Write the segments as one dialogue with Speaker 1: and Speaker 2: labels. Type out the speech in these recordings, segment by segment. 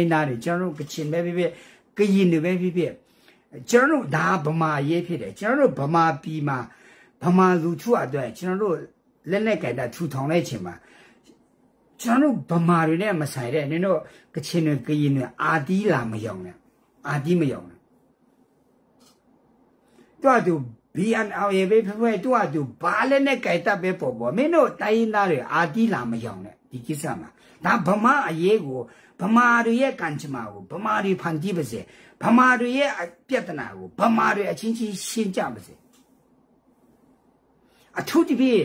Speaker 1: င်းသားတွေကျွန်တော်တို့ကချင်ပဲဖြစ်ဖြစ်ကရင်တွေပဲဖြစ်ဖြစ်ကျွန်တော်တို့ဒါဗမာရေးဖြစ်တယ်ကျွန်တော်တို့ဗမာပြည်မှာဗမာလူထုအတွက်ကျွန်တော်တို့လက်နဲ့ကြိုက်တာထူထောင်တဲ့ချိန်မှာကျွန်တော်တို့ဗမာတွေနဲ့မဆိုင်တဲ့နင်တို့ကချင်တွေကရင်တွေအာတီးလာမယောင်နဲ့အာတီးမယောင်နဲ့တွားသူ BNL ရေပဲဖွဲ့ဖွဲ့တွားသူဘာလက်နဲ့ကြိုက်တတ်ပဲပေါ်ပေါ်မင်းတို့တိုင်းရင်းသားတွေအာတီးလာမယောင်နဲ့ဒီကိစ္စမှာဒါဗမာအရေးကို ဗမာတွေရဲ့ကံကြမ္မာကိုဗမာတွေဖန်တီးပါစေဗမာတွေရဲ့ပြဿနာကိုဗမာတွေအချင်းချင်းရှင်းကြပါစေအထူးသဖြင့်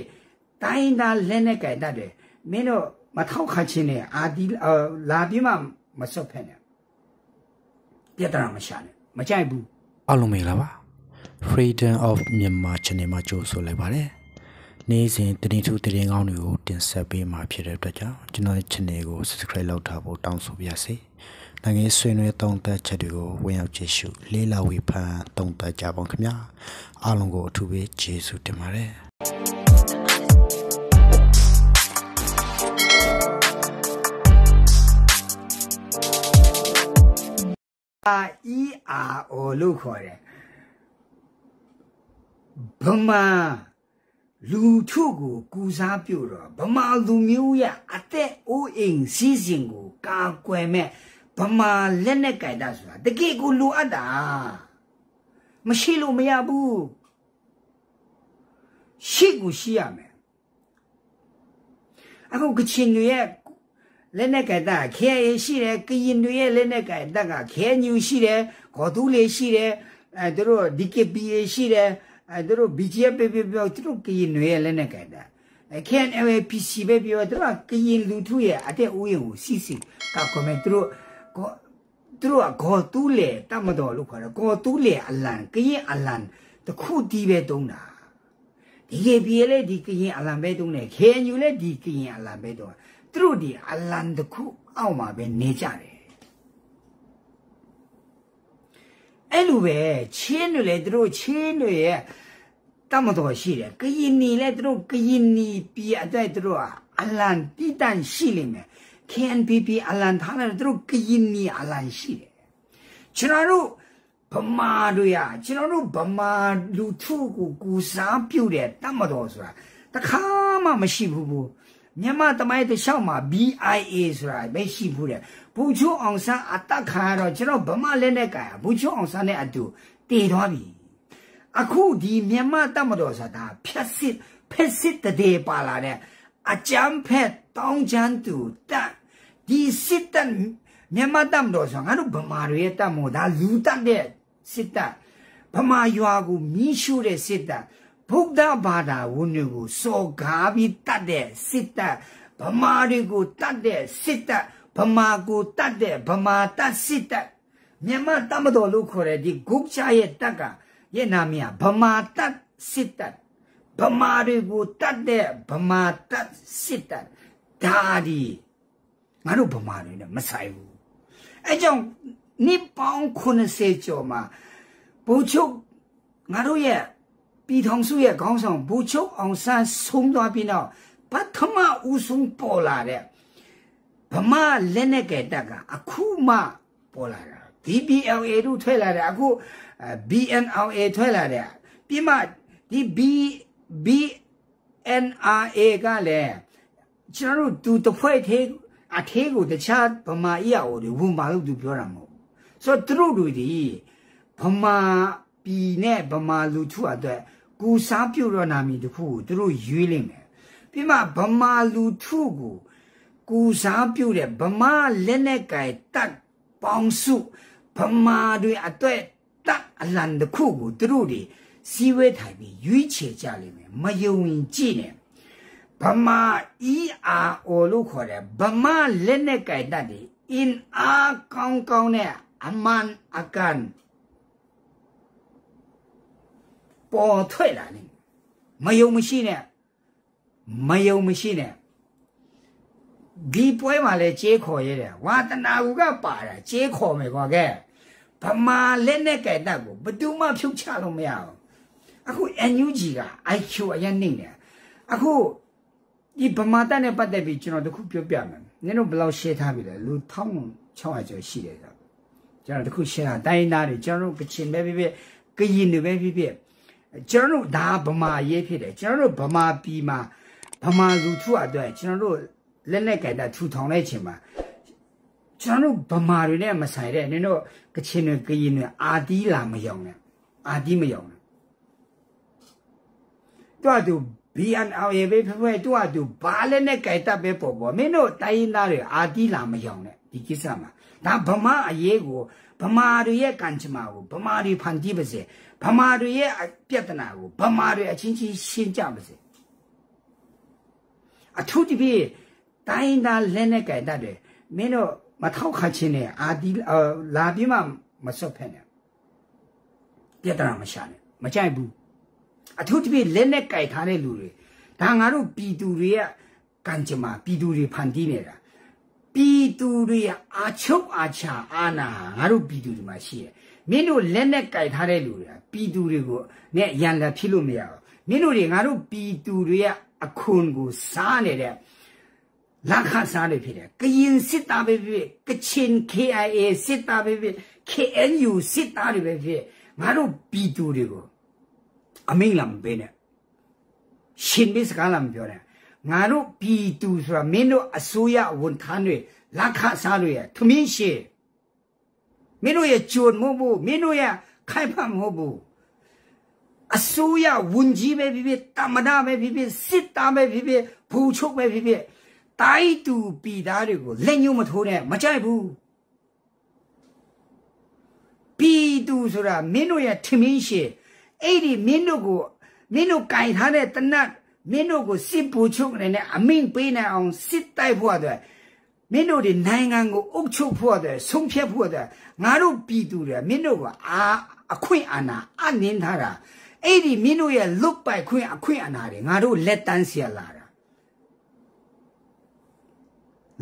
Speaker 1: တိုင်းသားလက်နဲ့ကြိုက်တတ်တယ်မင်းတို့မထောက်ခချင်းနဲ့အာဒီလာပြီးမှမစွတ်ဖက်နဲ့ပြဿနာမရှာနဲ့မကြိုက်ဘူး
Speaker 2: အားလုံးမင်္ဂလာပါ Freedom of Myanmar Channel မှာကြိုဆိုလိုက်ပါတယ် နေ့စဉ်တရင်ထူတရင်ကောင်းတွေကိုတင်ဆက်ပေးမှာဖြစ်တဲ့အတွက်ကြောင့်ကျွန်တော်ရဲ့ channel ကို subscribe လုပ်ထားဖို့တောင်းဆိုပါရစေ။နိုင်ငံဆွေးနွေးသုံးသပ်ချက်တွေကိုဝင်ရောက်ကြည့်ရှုလေးလာဝေဖန်သုံးသပ်ကြပါခင်ဗျာ။အားလုံးကိုအထူးပဲကျေးဇူးတင်ပါတယ်။
Speaker 1: အာ ERO လို့ခေါ်တယ်ဗမာ လူထုကိုကူစားပြုတော့ဗမာလူမျိုးရအသက်အိုးအိမ်စီးစဉ်ကိုကာကွယ်မဲ့ဗမာလက်နဲ့ကြိုက်တာဆိုတာတကယ်ကိုလိုအပ်တာမရှိလို့မရဘူးရှိကိုရှိရမယ်အခုကချင်တွေရဲ့လက်နဲ့ကြိုက်တာခဲရရှိတယ်ကရင်တွေရဲ့လက်နဲ့ကြိုက်တာကခဲညူရှိတယ်ခေါ်သူလေးရှိတယ်အဲတို့ DKPA ရှိတယ် အဲသူတို့ BGF ပဲပြောသူတို့ကရင်တွေရဲ့လက်နဲ့ကြိုက်တာအဲ KNLPC ပဲပြောသူတို့ကရင်လူထုရဲ့အတဲ့ဥယျာဉ်ကိုစီစီကကွန်မန့်သူတို့သူတို့ကဂေါ်တူးလေတမတော်လို့ခေါ်တယ်ဂေါ်တူးလေအလန်ကရင်အလန်တခုတီးပဲတုံးတာဒီကေပြေလေဒီကရင်အလန်ပဲတုံးတယ်ခဲညူလေဒီကရင်အလန်ပဲတုံးသူတို့ဒီအလန်တခုအောက်မှာပဲနေကြတယ် အဲ့လိုပဲချင်းတွေလေသူတို့ချင်းတွေရဲ့တမတော်ရှိတယ်ကရင်နီလေသူတို့ကရင်နီပြည်အတိုက်သူတို့အလန်တိတန်ရှိလိမ့်မယ် KNPP အလန်ထားတယ်သူတို့ကရင်နီအလန်ရှိတယ်ကျွန်တော်တို့ဗမာတို့ရကျွန်တော်တို့ဗမာလူထုကိုကူစားပြုတ်တဲ့တမတော်ဆိုတာတခါမှမရှိဘူးဘူး မြန်မာတမိုင်းတစ်လျှောက်မှာ BIA ဆိုတာမရှိဘူးတဲ့ဘူချိုးအောင်ဆန်းအတက်ခါတော့ကျွန်တော်ဗမာလက်နဲ့ကြိုင်ဘူချိုးအောင်ဆန်းနဲ့အတူတည်သွားပြီအခုဒီမြန်မာတမတော်ဆိုတာဖြတ်စစ်ဖက်စစ်တဲ့ပါလာတဲ့အကြမ်းဖက်တောင်းချမ်းသူတက်ဒီစစ်တပ်မြန်မာတမတော်ဆိုငါတို့ဗမာတွေရဲ့တတ်မို့ဒါလူတက်တဲ့စစ်တပ်ဗမာရွာကိုမီးရှို့တဲ့စစ်တပ် ဗုဒ္ဓဘာသာဝန်တွေကိုစော်ကားပြီးတတ်တဲ့စစ်တပ်ဗမာတွေကိုတတ်တဲ့စစ်တပ်ဗမာကိုတတ်တဲ့ဗမာတတ်စစ်တပ်မြန်မာတမတော်လို့ခေါ်တဲ့ဒီဂုတ်ချရဲ့တက်ကရဲ့နာမည်ဗမာတတ်စစ်တပ်ဗမာတွေကိုတတ်တဲ့ဗမာတတ်စစ်တပ်ဒါဒီငါတို့ဗမာတွေနဲ့မဆိုင်ဘူးအဲကြောင့်နှစ်ပေါင်း90ကျော်မှာဘုချုပ်ငါတို့ရဲ့ ပြည်ထောင်စုရဲ့ခေါင်းဆောင်ဘူချုပ်အောင်ဆန်းဆုံးသွားပြီးနောက်ပထမဦးဆုံးပေါ်လာတဲ့ဗမာလက်နဲ့ကဲတက်ကအခုမှပေါ်လာတာ BBLA တို့ထွက်လာတယ်အခု BNLA ထွက်လာတယ်ပြီးမှဒီ B BNRA ကလည်းကျွန်တော်တို့သူတစ်ဖွဲ့သေးအထေးကိုတခြားဗမာအရာကိုဝန်ပါလို့သူပြောတာမဟုတ်ဆိုတော့သူတို့တွေဒီဗမာပြည်နဲ့ဗမာလူထုအတွက် ကူစားပြုတော့နာမည်တခုကိုသူတို့ရွေးလိမ့်မယ်ပြီးမှဗမာလူထုကိုကူစားပြုတဲ့ဗမာလက်နဲ့ကင်တတ်ပေါင်းစုဗမာတွေအတွက်တတ်အလံတခုကိုသူတို့တွေစီဝဲထိုင်ပြီးရွေးချယ်ကြလိမ့်မယ်မယုံရင်ကြည့်နေဗမာ ERO လို့ခေါ်တယ်ဗမာလက်နဲ့ကင်တတ်တယ် in အားကောင်းကောင်းနဲ့အမှန်အကန် ပေါ်ထွက်လာနေမယုံမရှိနဲ့မယုံမရှိနဲ့ဒီပွဲမှာလဲကြေးခေါ်ရတယ်ဝါတနာကူကပါတာကြေးခေါ်မယ်ကွာကဲဗမာလက်နဲ့ကဲတက်ကိုဘသူမှဖြုတ်ချလို့မရဘူးအခု NUG က IQ အရင်နေတယ်အခုဒီဗမာတက်နဲ့ပတ်သက်ပြီးကျွန်တော်တခုပြောပြမယ်နင်တို့ဘယ်လောက် share ထားပြီလဲလူ1000 600ကျော်ရှိတယ်ဆိုကျွန်တော်တခုရှင်းတာတိုင်းသားတွေကျွန်တော်တို့ကချင်ပဲဖြစ်ဖြစ်ကရင်တွေပဲဖြစ်ဖြစ် ကျွန်တော်တို့ဒါဗမာရေးဖြစ်တယ်ကျွန်တော်တို့ဗမာပြည်မှာဗမာလူထုအတွက်ကျွန်တော်တို့လက်နဲ့ကြိုက်တာထူထောင်တဲ့ချိန်မှာကျွန်တော်တို့ဗမာတွေနဲ့မဆိုင်တဲ့နင်တို့ကချင်တွေကရင်တွေအာတီးလာမယောင်နဲ့အာတီးမယောင်နဲ့တော့သူ BNL ရေပဲဖွဲ့ဖွဲ့သူကသူဘာလဲနဲ့ကြိုက်တတ်ပဲပေါ့ပေါ့မင်းတို့တိုင်းရင်းသားတွေအာတီးလာမယောင်နဲ့ဒီကိစ္စမှာဒါဗမာအရေးကိုဗမာတွေရဲ့ကံကြမ္မာကိုဗမာတွေဖန်တီးပါစေ ဗမာတွေရဲ့ပြဿနာကိုဗမာတွေအချင်းချင်းရှင်းကြပါစေအထူးသဖြင့်တိုင်းသားလက်နဲ့ကြိုက်တတ်တယ်မင်းတို့မထောက်ခချင်းနဲ့အာတီးလာပြီးမှမစွတ်ဖက်နဲ့ပြဿနာမရှာနဲ့မကြိုက်ဘူးအထူးသဖြင့်လက်နဲ့ကြိုက်ထားတဲ့လူတွေဒါငါတို့ပြည်သူတွေကကံကြမ္မာပြည်သူတွေဖန်တီးနေတာပြည်သူတွေအာချုပ်အာချာအာနာငါတို့ပြည်သူတွေမှာရှိတယ် မင်းတို့လက်နဲ့ကြိုက်ထားတဲ့လူတွေကပြည်သူတွေကိုနဲ့ရန်လက်ဖြစ်လို့မရဘူးမင်းတို့တွေငါတို့ပြည်သူတွေရဲ့အခွန်ကိုစားနေတဲ့လက်ခစားနေဖြစ်တယ်ကရင်စစ်သားပဲဖြစ်ကချင် KIA စစ်သားပဲဖြစ် KNU စစ်သားတွေပဲဖြစ်ငါတို့ပြည်သူတွေကိုအမိန်လာမပေးနဲ့ရှင်ပြီးစကားလာမပြောနဲ့ငါတို့ပြည်သူဆိုတာမင်းတို့အစိုးရဝန်ထမ်းတွေလက်ခစားတွေထမင်းရှိ မင်းတို့ရဲ့ကြုံမဟုတ်ဘူးမင်းတို့ရဲ့ခိုင်ဖတ်မဟုတ်ဘူးအစိုးရဝန်ကြီးပဲဖြစ်ဖြစ်တမနာပဲဖြစ်ဖြစ်စစ်သားပဲဖြစ်ဖြစ်ဘူချုပ်ပဲဖြစ်ဖြစ်တိုင်းသူပြည်သားတွေကိုလက်ညှိုးမထိုးနဲ့မကြိုက်ဘူးပြည်သူဆိုတာမင်းတို့ရဲ့ထမင်းရှိအဲ့ဒီမင်းတို့ကိုမင်းတို့ကင်ထားတဲ့တနတ်မင်းတို့ကိုစစ်ပူချုပ်နေနဲ့အမိန်ပေးနိုင်အောင်စစ်တိုက်ဖို့အတွက် မင်းတို့ဒီနိုင်ငံကိုအုပ်ချုပ်ဖို့တဲ့ဆုံးဖြတ်ဖို့တဲ့ငါတို့ပြည်သူတွေမင်းတို့ကအာအခွင့်အာဏာအနှင်းထားတာအဲ့ဒီမင်းတို့ရဲ့လွတ်ပိုက်ခွင့်အခွင့်အာဏာတွေငါတို့လက်တန်းဆရာလာတာ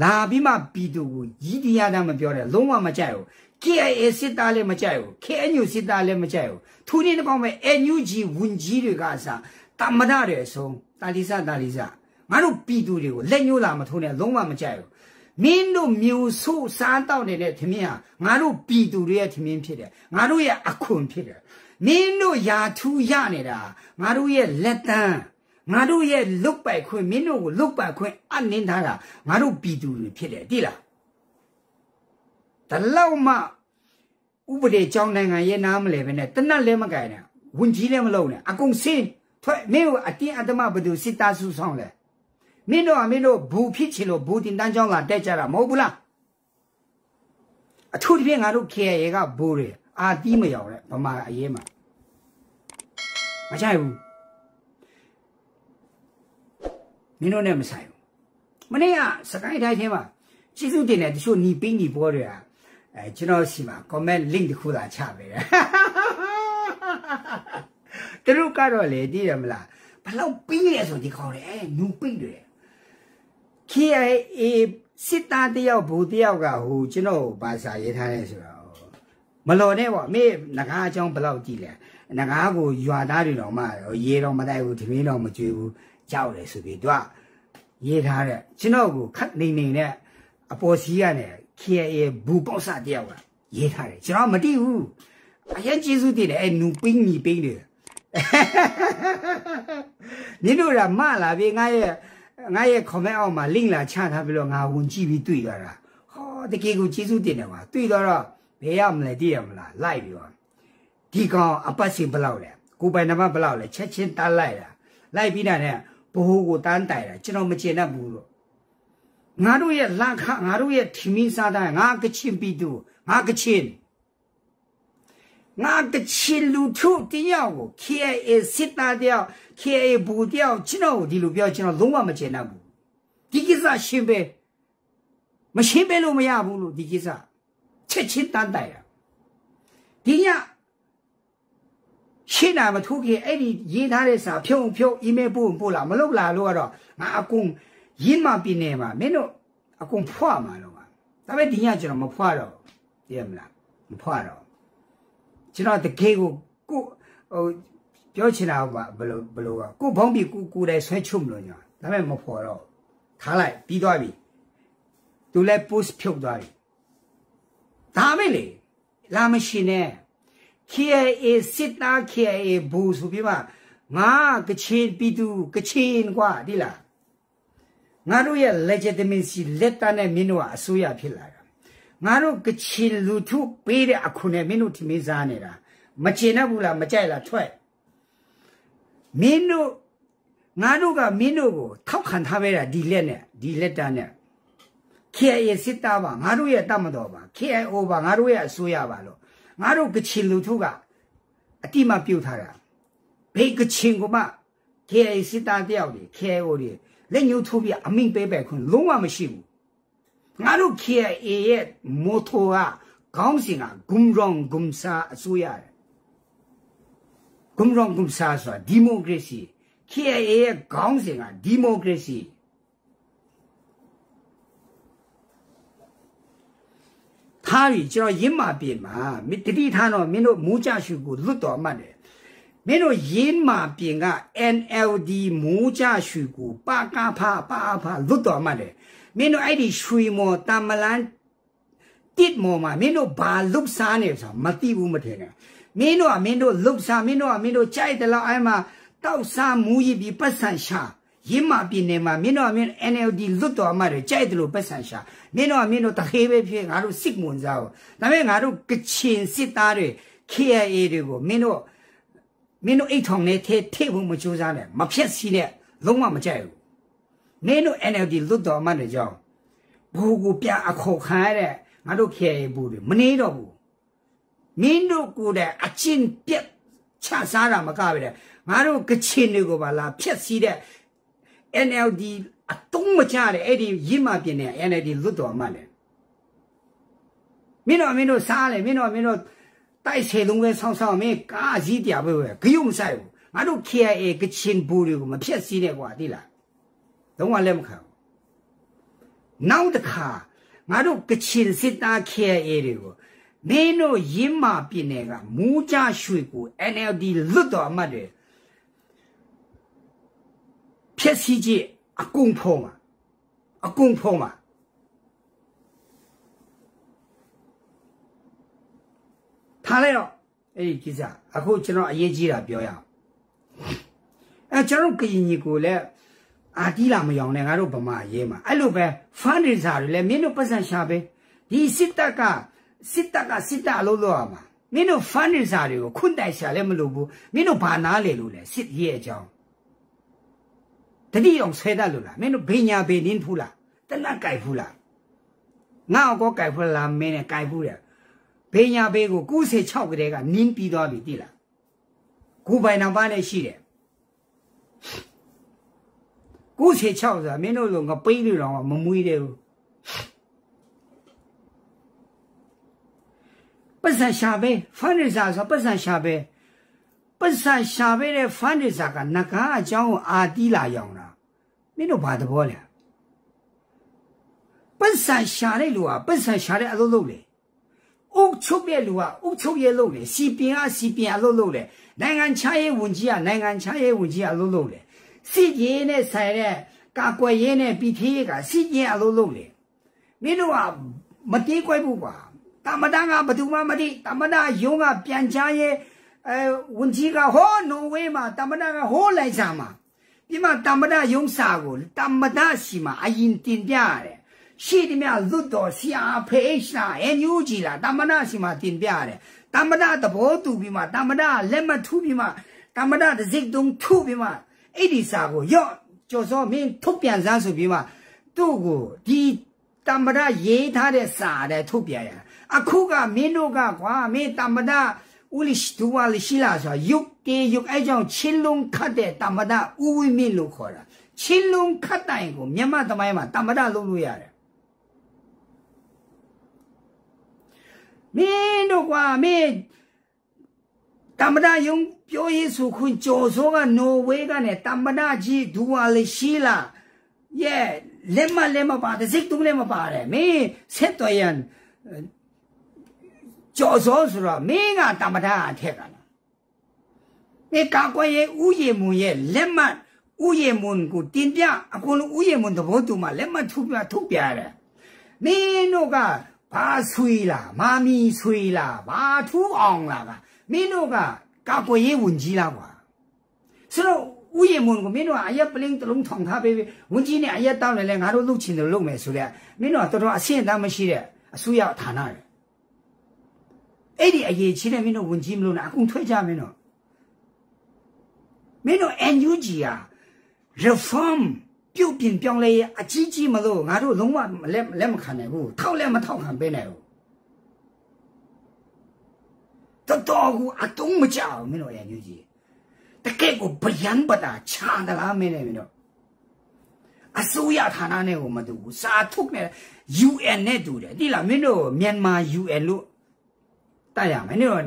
Speaker 1: လာပြီးမှပြည်သူကိုရည်တရားတာမပြောတဲ့လုံးဝမကြိုက်ဘူး KIA စစ်သားလည်းမကြိုက်ဘူး KNU စစ်သားလည်းမကြိုက်ဘူးသူနေတော့မဲ့ NUG ဝန်ကြီးတွေကအစတမဒတဲ့အဆုံးတာလီစတာလီစငါတို့ပြည်သူတွေကိုလက်ညှိုးလာမထုံးနဲ့လုံးဝမကြိုက်ဘူး မင်းတို့မျိုးဆိုးစားတော့နေတဲ့ထမင်းဟာငါတို့ပြည်သူတွေရဲ့ထမင်းဖြစ်တယ်ငါတို့ရဲ့အခွန်ဖြစ်တယ်မင်းတို့ယာထူးရနေတာငါတို့ရဲ့လက်တန်းငါတို့ရဲ့လုတ်ပိုက်ခွင့်မင်းတို့ကိုလုတ်ပိုက်ခွင့်အနှင်းထားတာငါတို့ပြည်သူတွေဖြစ်တယ်တိလားတလောက်မှဥပဒေကြောင်းနိုင်ငံရဲ့နားမလဲပဲနဲ့တနတ်လည်းမကြိုင်နဲ့ဝန်ကြီးလည်းမလုပ်နဲ့အကုန်စင်းထွက်မင်းကအတင်းအဓမ္မဘသူစစ်သားစုဆောင်လဲ မင်းတို့ကမင်းတို့ဘူဖြစ်ချင်လို့ဘူတင်တန်းကြောင်းလာတက်ကြတာမဟုတ်ဘူးလားအထူးသဖြင့်ငါတို့ KIA ကဘူတွေအာတီးမရောက်တဲ့ဗမာအရေးမှာမချိုက်ဘူးမင်းတို့နဲ့မဆိုင်ဘူးမနေ့ကစကိုင်းတိုင်းထဲမှာကျေးဇူးတင်တယ်တချို့ညီပင်းညီပေါ်တွေကအဲကျွန်တော်စီမှာ comment link တစ်ခုသာချပေးတယ်သူတို့ကတော့လေတည်ရမလားဘလောက်ပြီးလဲဆိုဒီခေါ်တယ်အဲနူပိတ်တယ် KIA စစ်သားတယောက်ဘူတယောက်ကဟိုကျွန်တော်ဘာသာရေးထားလဲဆိုတော့မလော်နဲ့ပေါ့မေငကားအကြောင်းဘလောက်ကြည့်လဲငကားကိုရွာသားတွေတော့မှရေတော့မတိုက်ဘူးဒီမင်းတော့မကြွေးဘူးကြောက်တယ်ဆိုပြီးသူကရေးထားတဲ့ကျွန်တော်ကိုခတ်နေနေနဲ့အပေါ်စီးကနေ KIA ဘူပေါ့ဆတယောက်ကရေးထားတယ်ကျွန်တော်မတိဘူးအရင်ကျေးဇူးတင်တယ်အဲနူပင်းညီပင်းတွေနင်တို့ကမလာပြီငါရဲ့ ငါရဲ့ comment အောက်မှာ link လာချထားပြီးတော့ငါဝင်ကြည့်ပြီးတွေ့သွားတာဟောတကယ်ကိုကျေးဇူးတင်တယ်ကွာတွေ့တော့ဘယ်ရမလဲတည်ရမလားလိုက်ပြီးတော့ဒီကောင်အပတ်စဉ်ဘလောက်လဲကိုပိုင်နံပါတ်ဘလောက်လဲချက်ချင်းတန်းလိုက်တာလိုက်ပြီးတာနဲ့ဘိုးကိုတန်းတိုင်တာကျွန်တော်မကျေနပ်ဘူးလို့ငါတို့ရဲ့လခငါတို့ရဲ့ထမင်းစားတဲ့ငါကချင်ပြီးသူငါကချင် ငါကချင်လူထုတရားကို KIA စစ်သားတရား KIA ဘူတရားကျွန်တော်ဒီလိုပြောကျွန်တော်လုံးဝမကျေနပ်ဘူးဒီကိစ္စရှင်းပဲမရှင်းပဲလို့မရဘူးလို့ဒီကိစ္စချက်ချင်းတန်းတိုင်တာဒီညရှင်းတာမထိုးခင်အဲ့ဒီရေးထားတဲ့စာဖြုံဖြုံအီးမေးလ်ပို့ပို့လာမလုပ်လာလို့ကတော့ငါအကုန်ရင်းမပြနေမှာမင်းတို့အကုန်ဖွာမှာလို့ပါဒါပေမဲ့ဒီညကျွန်တော်မဖွာတော့သိရမလားမဖွာတော့ ကျွန်တော်တကယ်ကိုကိုဟိုပြောချင်တာကဘယ်လိုဘယ်လိုကကိုဘောင်းပြီးကိုကိုတိုင်ဆွဲချုံလို့ညာဒါပေမဲ့မဖွာတော့ထားလိုက်ပြီးသွားပြီသူလည်း post ဖြုတ်သွားပြီ တွေ့လေလာမရှိနဲ့ KIA စစ်သား KIA ဘူဆိုပြီးမှငါကချင်ပြည်သူကချင်กว่าဒီလားငါတို့ရဲ့ legitimacy လက်တနဲ့မင်းတို့ကအစိုးရဖြစ်လာတာ ငါတို့ကချင်လူထုပေးတဲ့အခုနဲ့မင်းတို့ထမင်းစားနေတာမချင်တော့ဘူးလားမကြိုက်လားထွက်မင်းတို့ငါတို့ကမင်းတို့ကိုထောက်ခံထားပေးတာဒီလက်နဲ့ဒီလက်တနဲ့ KIA စစ်သားပါငါတို့ရဲ့တတ်မတော်ပါ KIO ပါငါတို့ရဲ့အစိုးရပါလို့ငါတို့ကချင်လူထုကအတိမပြုတ်ထားတာဘေးကချင်ကမှ KIA စစ်သားတယောက်တွေ KIO တွေလက်ညှိုးထိုးပြီးအမိန်ပေးပဲခွန်းလုံးဝမရှိဘူး ငါတို့ KIA ရဲ့မိုတိုကခေါင်းစဉ်ကဂုံရောင်ဂုံစာအစိုးရဂုံရောင်ဂုံစာဆိုတာဒီမိုကရေစီ KIA ရဲ့ခေါင်းစဉ်ကဒီမိုကရေစီထားပြီကျွန်တော်ရင်းမာပြင်မှာမတတိထားတော့မင်းတို့မူးကြရှုကိုလွတ်တော်မှတ်တယ်မင်းတို့ရင်းမာပြင်က NLD မူးကြရှုကိုပါကာဖာပါဖာလွတ်တော်မှတ်တယ် မင်းတို့အဲ့ဒီရွှေမော်တမလန်းတစ်မော်မှာမင်းတို့ဘာလုတ်စားနေဆိုမသိဘူးမထင်နဲ့မင်းတို့ကမင်းတို့လုတ်စားမင်းတို့ကမင်းတို့ကြိုက်တယ်လို့အဲ့မှာတောက်စားမူးရပြီးပတ်စံရှာရင်းမာပြည်နယ်မှာမင်းတို့ကမင်း NLD လွတ်တော်မှတယ်ကြိုက်တယ်လို့ပတ်စံရှာမင်းတို့ကမင်းတို့တခေးပဲဖြစ်ငါတို့စစ်မွန်စားကိုဒါပေမဲ့ငါတို့ကချင်စစ်သားတွေ KIA တွေကိုမင်းတို့မင်းတို့အိတ်ထောင်နဲ့ထဲထိဖို့မကြိုးစားနဲ့မဖြက်စီနဲ့လုံးဝမကြိုက်ဘူး မင်းတို့ NLD လွတ်တော်မှတယ်ကြောင့်ဘူကိုပြအခေါ်ခံရတဲ့ငါတို့ KIA ဘူတွေမနေတော့ဘူးမင်းတို့ကိုယ်တဲ့အချင်းပြက်ချစားတာမကပဲငါတို့ကချင်တွေကိုပါလာဖြက်စီးတဲ့ NLD အတုံးမချတဲ့အဲ့ဒီရင်းမပြင်းတဲ့ NLD လွတ်တော်မှလည်းမင်းတို့မင်းတို့စားလေမင်းတို့မင်းတို့တိုက်ဆယ်လုံးပဲဆောင်းဆောင်းမင်းကားစည်းတရားပဲပဲဂယုံမဆိုင်ဘူးငါတို့ KIA ကချင်ဘူတွေကိုမဖြက်စီးနဲ့ကွာသိလား လုံးဝလက်မခံဘူးနောက်တစ်ခါငါတို့ကချင်စစ်သား KIA တွေကိုမင်းတို့ရင်းမပြင်းတဲ့ကမူးကြရွှေကို NLD လွတ်တော်အမှတ်တွေဖြက်စီးကြည့်အကုန်ဖုံးမှာအကုန်ဖုံးမှာထားလိုက်တော့အဲ့ဒီကိစ္စအခုကျွန်တော်အရေးကြီးတာပြောရအောင်အဲကျွန်တော်ကရင်ကြီးကိုလည်း အာတီးလာမယောင်နဲ့ငါတို့ဗမာရေးမှာအဲ့လိုပဲ fundraiser တွေလည်းမင်းတို့ပတ်စံရှာပဲဒီစစ်တပ်ကစစ်တပ်ကစစ်တပ်အလုပ်လုပ်ရမှာမင်းတို့ fundraiser တွေကိုခွန့်တိုက်ရှာလည်းမလုပ်ဘူးမင်းတို့ဘာနာလေလို့လဲစစ်ရဲ့အကြောင်းတတိအောင်ဆဲတတ်လို့လားမင်းတို့ဘေညာဘေနင်းဖူးလားတနတ်ကြိုက်ဖူးလားငါ့ကောကြိုက်ဖူးလားမင်းနဲ့ကြိုက်ဖူးတယ်ဘေညာဘေကို96ကလေးကနင်းပြီးသွားပြီတိလားကိုပိုင်နောင်ပါနဲ့ရှိတယ် 96ဆိုတာမင်းတို့လိုငပိန်းတွေတော့မမွေးတယ်ဘူးပတ်စံရှာပဲဖန်ရစာဆိုပတ်စံရှာပဲပတ်စံရှာပဲတဲ့ဖန်ရစာကနဂါအကြောင်းကိုအာတီးလာရောင်တာမင်းတို့ဘာသဘောလဲပတ်စံရှာတဲ့လူကပတ်စံရှာတဲ့အလုပ်လုပ်လေအုပ်ချုပ်ရဲ့လူကအုပ်ချုပ်ရဲ့လုပ်လေစီပင်ကစီပင်အလုပ်လုပ်လေနိုင်ငံခြားရေးဝန်ကြီးကနိုင်ငံခြားရေးဝန်ကြီးအလုပ်လုပ်လေ စစ်ရေးနဲ့ဆိုင်တဲ့ကာကွယ်ရေးနဲ့ပြည်ထေးကစစ်ရေးအလုပ်လုပ်လေမင်းတို့ကမတေးကွဲဘူးကွာတမတန်ကဘယ်သူမှမသိတမတယုံကပြန်ချရဲ့အဲဝန်ကြီးကဟောနော်ဝေးမှာတမတကဟောလိုက်စားမှာဒီမှာတမတယုံစာကိုတမတစီမှာအရင်တင်ပြရတယ်ရှိတယ်မြလွတ်တော်ဆရာဖေးရှာအန်ယူဂျီလာတမတစီမှာတင်ပြရတယ်တမတသဘောတူပြီးမှတမတလက်မထူးပြီးမှတမတတစိတ်တုံးထူပြီးမှ အဲ့ဒီစာကိုရော့ကျော်စောမင်းထုတ်ပြန်စမ်းဆိုပြီးမှသူ့ကိုဒီတမတရေးထားတဲ့စာတဲ့ထုတ်ပြန်ရအခုကမင်းတို့ကကွာမင်းတမတဦးလီဒူဝါလီရှိလာဆိုရုပ်တေရုပ်အဲကြောင့်ချင်းလုံးခတ်တဲ့တမတဦးဝိမင်းလို့ခေါ်တာချင်းလုံးခတ်တိုင်ကိုမြန်မာသမိုင်းမှာတမတလုပ်လို့ရတယ်မင်းတို့ကွာမင်း တမဒယုံပြောရေးဆိုခွင့်ကြော်စောကနော်ဝေးကနေတမဒကြီးဒူဝါလေရှိလာရဲ့လက်မလက်မပါတယ်စိတ်တုံးလည်းမပါတယ်မင်းဆက်တော်ရန်ကြော်စောဆိုတော့မင်းကတမဒအထက်ကလားဒီကာကွယ်ရေးဥယျာဉ်မွန်ရဲ့လက်မဥယျာဉ်မွန်ကိုတင်ပြအကုန်လုံးဥယျာဉ်မွန်သဘောတူမှလက်မထုတ်ပြထုတ်ပြရတယ်မင်းတို့ကဘဘာဆွေးလားမာမီဆွေးလားဘာထူးအောင်လားက မင်းတို့ကကာကွယ်ရေးဝန်ကြီးလားကွာဆိုတော့ဥယျာဉ်မွန်ကိုမင်းတို့ကအရက်ပလင်းတလုံးထောင်ထားပေးဝန်ကြီးနဲ့အရက်တောင်းလည်းငါတို့လုပ်ချင်တယ်လုပ်မယ်ဆိုတဲ့မင်းတို့ကတော်တော်အဆင့်အတန်းမရှိတဲ့အစိုးရဌာနတွေအဲ့ဒီအရေးချင်းနဲ့မင်းတို့ဝန်ကြီးမလို့နဲ့အကုန်ထွက်ကြမင်းတို့မင်းတို့ NUG อ่ะ reform ပြုတ်ပြင်ပြောင်းလဲရအကြီးကြီးမလို့ငါတို့လုံးဝလက်လက်မခံနိုင်ဘူးထောက်လက်မထောက်ခံပေးနိုင်ဘူး တော်တော်ကူအတုံးမကြောက်မင်းတို့ရဲ့ညူကြီးတကယ်ကိုဗျံပတာချာတလားမင်းနဲ့မင်းတို့အစိုးရဌာနနဲ့ကိုမတူဘူးစာထုတ်နေ UN နဲ့တူတယ်ဒီလားမင်းတို့မြန်မာ UN လို့တိုက်ရမယ်မင်းတို့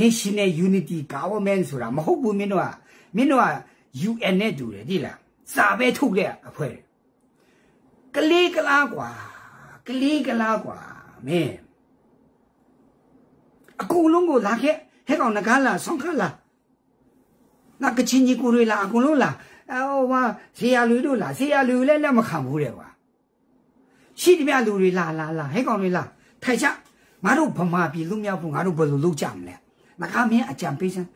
Speaker 1: National Unity Government ဆိုတာမဟုတ်ဘူးမင်းတို့ကမင်းတို့က UN နဲ့တူတယ်ဒီလားစာပဲထုတ်တဲ့အဖွဲ့ကလေးကလားကွာကလေးကလားကွာမင်း အကုန်လုံးကိုလာခဲ့ဟဲ့ကောင်ငကားလားဆောင်းခါလားငါကချင်းကြီးကိုတွေလားအကုန်လုံးလားအော်ဟာဇေယလူတို့လားဇေယလူလည်းလက်မခံဘူးတဲ့ကွာရှိသည်မြလူတွေလာလာလာဟဲ့ကောင်တွေလာထိုင်ချငါတို့ဗမာပြည်လူမျိုးဖို့ငါတို့ဘယ်လိုလုပ်ကြမလဲငါကမင်းအကြံပေးစမ်း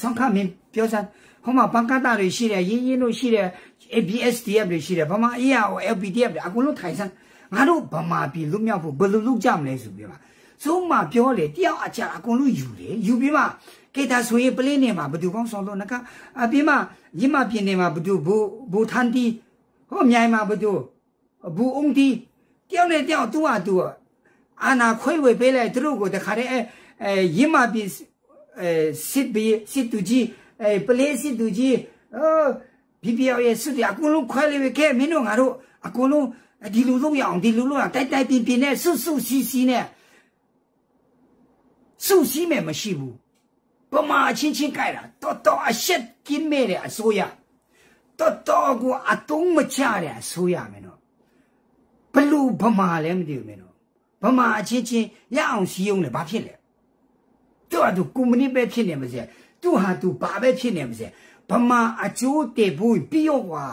Speaker 1: ဆောင်းခါမင်းပြောစမ်းဟိုမှာဘန်ကတာတွေရှိတယ်ရင်းရင်းတို့ရှိတယ် ABSDF တွေရှိတယ်ဗမာ AR LPDF တွေအကုန်လုံးထိုင်စမ်းငါတို့ဗမာပြည်လွတ်မြောက်ဖို့ဘယ်လိုလုပ်ကြမလဲဆိုပြီးမှ သုံးမပြောလေတယောက်အကြအကုန်လုံးယူတယ်ယူပြီးမှကေတာဆိုရင်ပလင်းနေမှာဘသူကောင်းဆောင်လို့နကအပြီးမှရင်းမပြင်းနေမှာဘသူဘူဘူထန်တီဟောမြိုင်မှာဘသူဘူအုံတီတယောက်နဲ့တယောက်သူ့ဟာသူအာနာခွဲဝေပေးလိုက်သူတို့ကိုတခါတည်းအဲရင်းမပြင်းအဲစစ်ဘီစစ်တူကြီးအဲပလေးစစ်သူကြီးအော်ဘီပီရဲ့စစ်တယ်အကုန်လုံးခွဲလေးပဲခဲမင်းတို့ငါတို့အကုန်လုံးဒီလူလုံးရအောင်ဒီလူလုံးရတိုက်တိုက်ပြင်းပြင်းနဲ့စွတ်စွတ်စီစီနဲ့ စွတ်စီမဲ့မရှိဘူးပမာအချင်းချင်းကြိုက်တာတော်တော်အရှက်ကင်းမဲ့တဲ့အစိုးရတော်တော်ကိုအတုံးမချတဲ့အစိုးရမင်းတို့ဘလူဗမာလည်းမသိဘူးမင်းတို့ဗမာအချင်းချင်းရအောင်စီးအောင်လည်းဘာဖြစ်လဲသူကသူကွန်မြူနစ်ပဲဖြစ်နေမှာစေသူဟာသူဘာပဲဖြစ်နေမှာစေဗမာအကျိုးတည်ဖို့ပြီးရောကွာ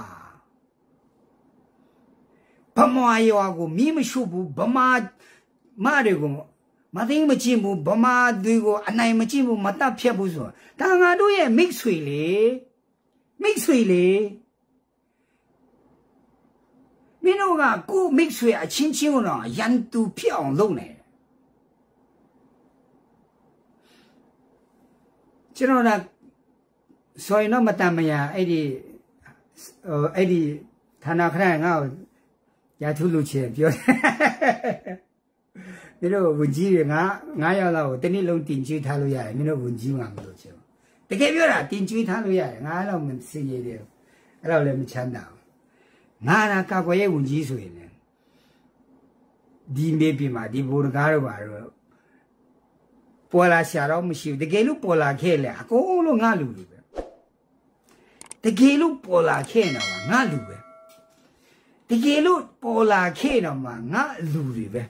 Speaker 1: ဗမာရွာကိုမီးမရှိဘူးဗမာမတွေကို မသိမချင်းဘူးဗမာတွေကိုအနိုင်မချင်းဘူးမတတ်ဖြတ်ဘူးဆိုဒါငါတို့ရဲ့မိတ်ဆွေလေမိတ်ဆွေလေမင်းတို့ကကိုမိတ်ဆွေအချင်းချင်းတော့ရန်သူဖြစ်အောင်လုပ်နေကျွန်တော်ကဆိုရင်တော့မတန်မရအဲ့ဒီဟိုအဲ့ဒီဌာနခရငါ့ကိုရာထုလူချင်ပြော မင်းတို့ဝန်ကြီးတွေငါ9ရောက်လောက်ကိုတနေ့လုံးတင်ကျွေးထားလို့ရတယ်မင်းတို့ဝန်ကြီးမှမလို့ချင်တကယ်ပြောတာတင်ကျွေးထားလို့ရတယ်ငါတော့မစင်ရည်တယ်အဲ့တော့လည်းမချမ်းသာဘူးငါကကာကွယ်ရေးဝန်ကြီးဆိုရင်လည်းဒီမေးပြမှာဒီဘူရကားတော့ပါတော့ပေါ်လာရှာတော့မရှိဘူးတကယ်လို့ပေါ်လာခဲ့လေအကုန်လုံးငါလူလူပဲတကယ်လို့ပေါ်လာခဲ့တော့ငါလူပဲတကယ်လို့ပေါ်လာခဲ့တော့မှငါလူတွေပဲ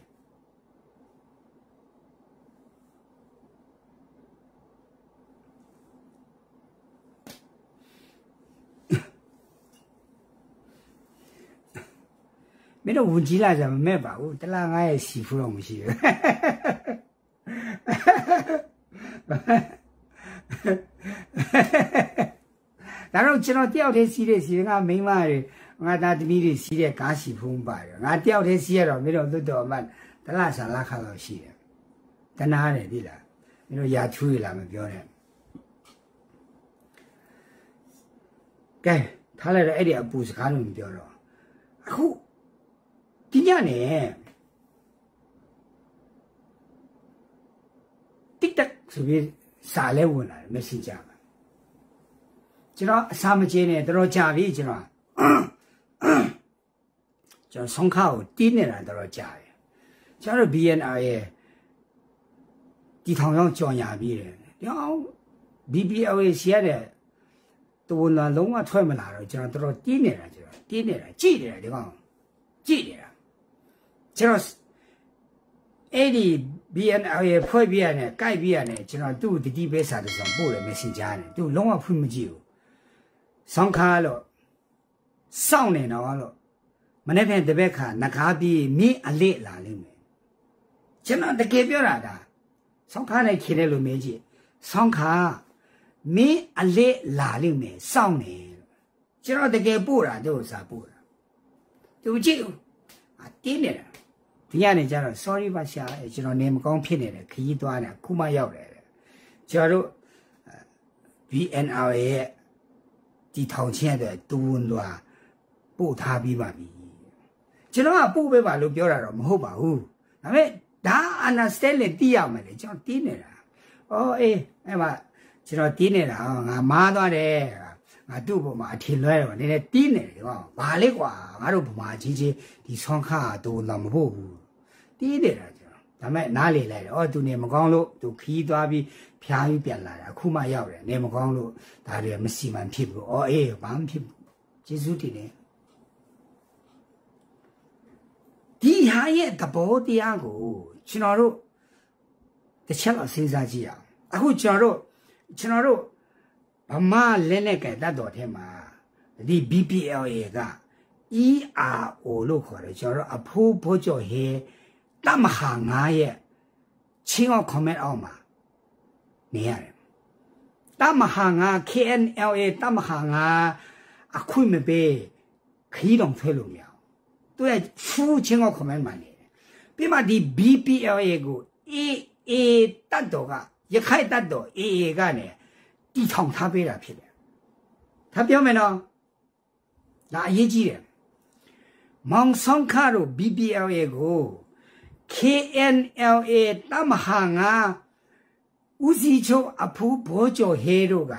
Speaker 1: မင်းတို့ဝင်ကြီးလာကြမမဲ့ပါဘူးတလားငါရဲ့စီဖူးတော့မရှိဘူးဒါတော့ကျွန်တော်တယောက်တည်းစီးတဲ့စီငါမိန်းမတွေငါသားသမီးတွေစီးတဲ့ကားစီဖုံးပါတယ်ငါတယောက်တည်းစီးရတော့မင်းတို့လွတ်တော်မှတလားဆာလာခါလောက်ရှိတယ်တနာတယ်ဒီလားမင်းတို့ရာချွေးလာမပြောနဲ့ကဲထားလိုက်တော့အဲ့ဒီအပူစကားလို့မပြောတော့အခု ဒီညနေတစ်တက်ဆိုပြီးစာလဲဝင်လာတယ် messenger မှာကျွန်တော်အစာမကျေနဲ့တော်ကြာပြီကျွန်တော်ကျွန်တော်ဆုံးခါကိုတင်းနေတာတော်ကြာတယ်ကျွန်တော် BNR ရဲ့ဒီထောင်ရောက်ကြော်ညာပြီးတယ်ဒီအောင် BPL ရဲ့ရှရတဲ့တူလာလုံးဝထွက်မလာတော့ကျွန်တော်တော်တင်းနေတာကျွန်တော်တင်းနေတာကြည့်နေတာဒီကောင်ကြည့်နေတာ ကျွန်တော်အဲ့ဒီ BNL ရဲ့ဖွဲ့ပြရတယ်ကြိုက်ပြရတယ်ကျွန်တော်သူ့တတိပဲစာတစ်စောင်ပို့တယ် Messenger နဲ့သူလုံးဝဖွင့်မကြည့်ဘူးဆောင်းခါလို့စောင့်နေတော့လို့မနေ့ကတပည့်ခါနဂါပြီးမင်းအလေးလာလိမ့်မယ်ကျွန်တော်တကယ်ပြောတာဒါဆောင်းခါနဲ့ခေတယ်လို့မေးကြည့်ဆောင်းခါမင်းအလေးလာလိမ့်မယ်စောင့်နေကျွန်တော်တကယ်ပို့တာတို့စာပို့တာသူကြည့်အတင်းနေတာ ဒီညနေကျတော့ sorry ပါရှာကျွန်တော်နေမကောင်းဖြစ်နေတယ်ခရီးသွားတယ်ခုမှရောက်တယ်ကျွန်တော်တို့ VNR ရဲ့ဒီထောင်ချင်းအတွက်တူဝန်သွားပို့ထားပြီးပါပြီကျွန်တော်ကပို့ပေးပါလို့ပြောတာတော့မဟုတ်ပါဘူးဒါပေမဲ့ဒါ understand လေသိရမယ်လေကျွန်တော်တင်းနေတာအော်အေးအဲ့မှာကျွန်တော်တင်းနေတာငါမားသွားတယ်ငါသူ့ဘုံမှာအထင်လွဲတော့နည်းနည်းတင်းနေတယ်ကွာဘာလဲကွာငါတို့ဘုံမှာကြီးကြီးဒီဆွမ်းခါတူတော့မဖို့ဘူး တင်းနေတာကျွန်တော်ဒါမဲ့နားလေလိုက်တယ်အော်သူနေမကောင်းလို့သူခီးသွားပြီးဖျားပြီးပြန်လာတာအခုမှရောက်တယ်နေမကောင်းလို့ဒါတွေမစီမံဖြစ်ဘူးအော်အေးဘာမှဖြစ်ဘူးကျေးဇူးတင်တယ်ဒီဟာရဲ့သဘောတရားကိုကျွန်တော်တို့တစ်ချက်တော့စဉ်းစားကြည့်အောင်အခုကျွန်တော်တို့ကျွန်တော်တို့ဗမာလက်နဲ့ကဲတတ်တော်ထဲမှာဒီ BPLA က ERO လို့ခေါ်တယ်ကျွန်တော်တို့အဖိုးဘောကျော်ဟဲ တမဟာ9ရဲ့ချင်းအောင် comment အောက်မှာနေရတယ်တမဟာ9 KNLA တမဟာ9အခွင့်မပေးခီးတော်ဆွဲလို့မရသူရဲ့ဖူးချင်းအောင် comment မှာနေတယ်ပြီးမှဒီ BPLA ကို AA တတ်တော်ကရခိုင်တတ်တော် AA ကနေတီထောင်ထားပေးတာဖြစ်တယ်။ဒါပြောမယ်နော်။ဒါအရေးကြီးတယ်။မောင်ဆောင်ခါတို့ BPLA ကို KNLA တမဟာငါဦးစီးချုပ်အဖူးဘောကျော်ဟဲတို့က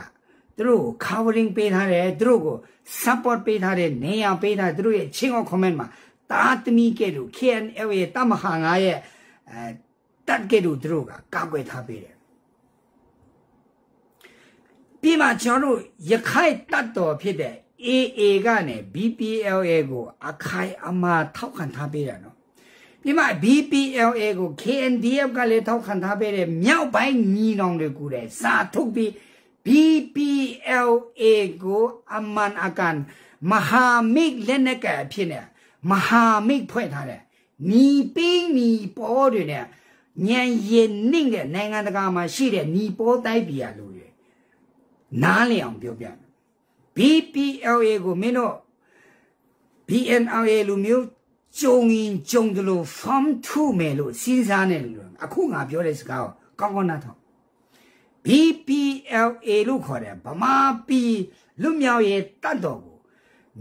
Speaker 1: သူတို့ covering ပေးထားတယ်သူတို့ကို support ပေးထားတယ်နေရာပေးထားသူတို့ရဲ့ချင်းအောင် comment မှာတာသမီကဲတို့ KNLA တမဟာငါရဲ့အဲတက်ကဲတို့သူတို့ကကာကွယ်ထားပေးတယ်ပြီးမှကျွန်တော်တို့ရခိုင်တတ်တော်ဖြစ်တဲ့ AA ကနေ BPLA ကိုအခိုင်အမာထောက်ခံထားပေးတာနော် ပြီးမှ BPLA ကို KNDF ကလည်းထောက်ခံထားပေးတယ်မြောက်ပိုင်းညီနောင်တွေကိုလည်းစာထုတ်ပြီး BPLA ကိုအမန်အကန်မဟာမိတ်လက်နက်ကအဖြစ်နဲ့မဟာမိတ်ဖွဲ့ထားတယ်ညီပင်းညီပေါ်တွေနဲ့ညံရင်နှိမ့်တဲ့နိုင်ငံတကာမှာရှိတဲ့ညီပေါ်တိုက်ပြည်ရလို့နားလည်အောင်ပြောပြ BPLA ကိုမင်းတို့ BNRA လူမျိုး ကြုံရင်ကြုံတယ်လို့ form 2မယ်လို့စဉ်းစားနေလို့အခုငါပြောတဲ့စကားကိုကောင်းကောင်းနားထောင် BPLA လို့ခေါ်တယ်ဗမာပြည်လူမျိုးရဲ့တတ်တော်ကို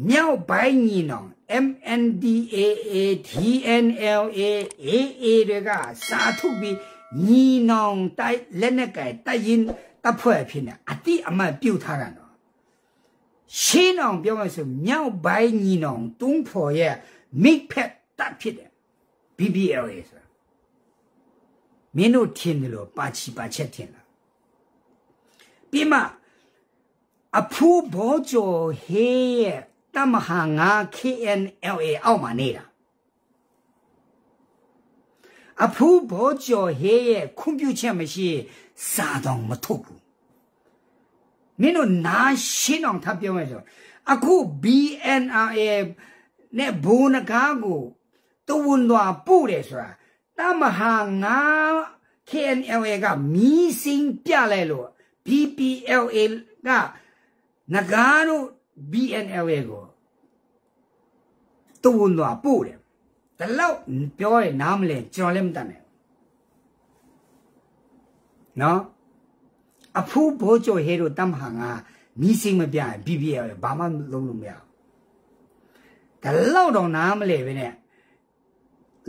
Speaker 1: မြောက်ပိုင်းညီနောင် MNDAA TNLA AA တွေကစာထုတ်ပြီးညီနောင်တိုက်လက်နက်ကဲတိုက်ရင်တပ်ဖွဲ့ဖြစ်နေအတိအမှတ်ပြုတ်ထားတာနော်ရှင်းအောင်ပြောမှဆိုမြောက်ပိုင်းညီနောင်တုံးဖော်ရဲ့ မိဖက်တပ်ဖြစ်တယ် BBL ရဲ့ဆိုမင်းတို့ထင်တယ်လို့ပါချီပါချက်ထင်လားပြီးမှအဖူးဘောကျော်ဟေးရဲ့တမဟာငါ KNLA အောက်မှာနေတာအဖူးဘောကျော်ဟေးရဲ့ခွင့်ပြုချက်မရှိစာတော်မထုတ်ဘူးမင်းတို့နားရှင်းအောင်ထပ်ပြောမယ်ဆိုအခု BNRA နဲ့ဘုံနကားကိုတဝန်တော်ပို့တယ်ဆိုတာတမဟာငါ KNLA ကမီးစင်းပြလိုက်လို့ BPLA ကနဂါတို့ BNLA ကိုတဝန်တော်ပို့တယ်ဒါလောက်ပြောရင်နားမလဲကျွန်တော်လည်းမတတ်နိုင်နော်အဖူးဘိုးကျော်ဟဲတို့တမဟာငါမီးစိမ့်မပြရင် BBL ဘာမှလုံးလို့မရဘူး ဒါလောက်တော့နားမလဲပဲနဲ့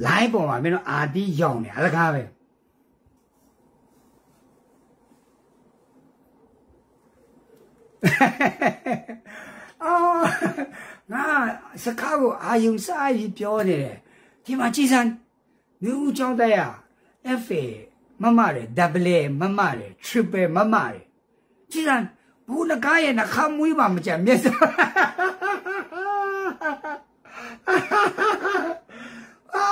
Speaker 1: line ပေါ်မှာမင်းတို့အာတီးရောင်နေအလကားပဲအော်ငါစကားကိုအာယုံစားပြီးပြောနေတယ်ဒီမှာကြည်စမ်းမြို့ကျောင်းတက်ရ FA မမတယ် double မမတယ် triple မမတယ်ကြည်စမ်းဘူးနကားရဲ့နှခမ်းမွေးပါမကြမျက်စိ အာ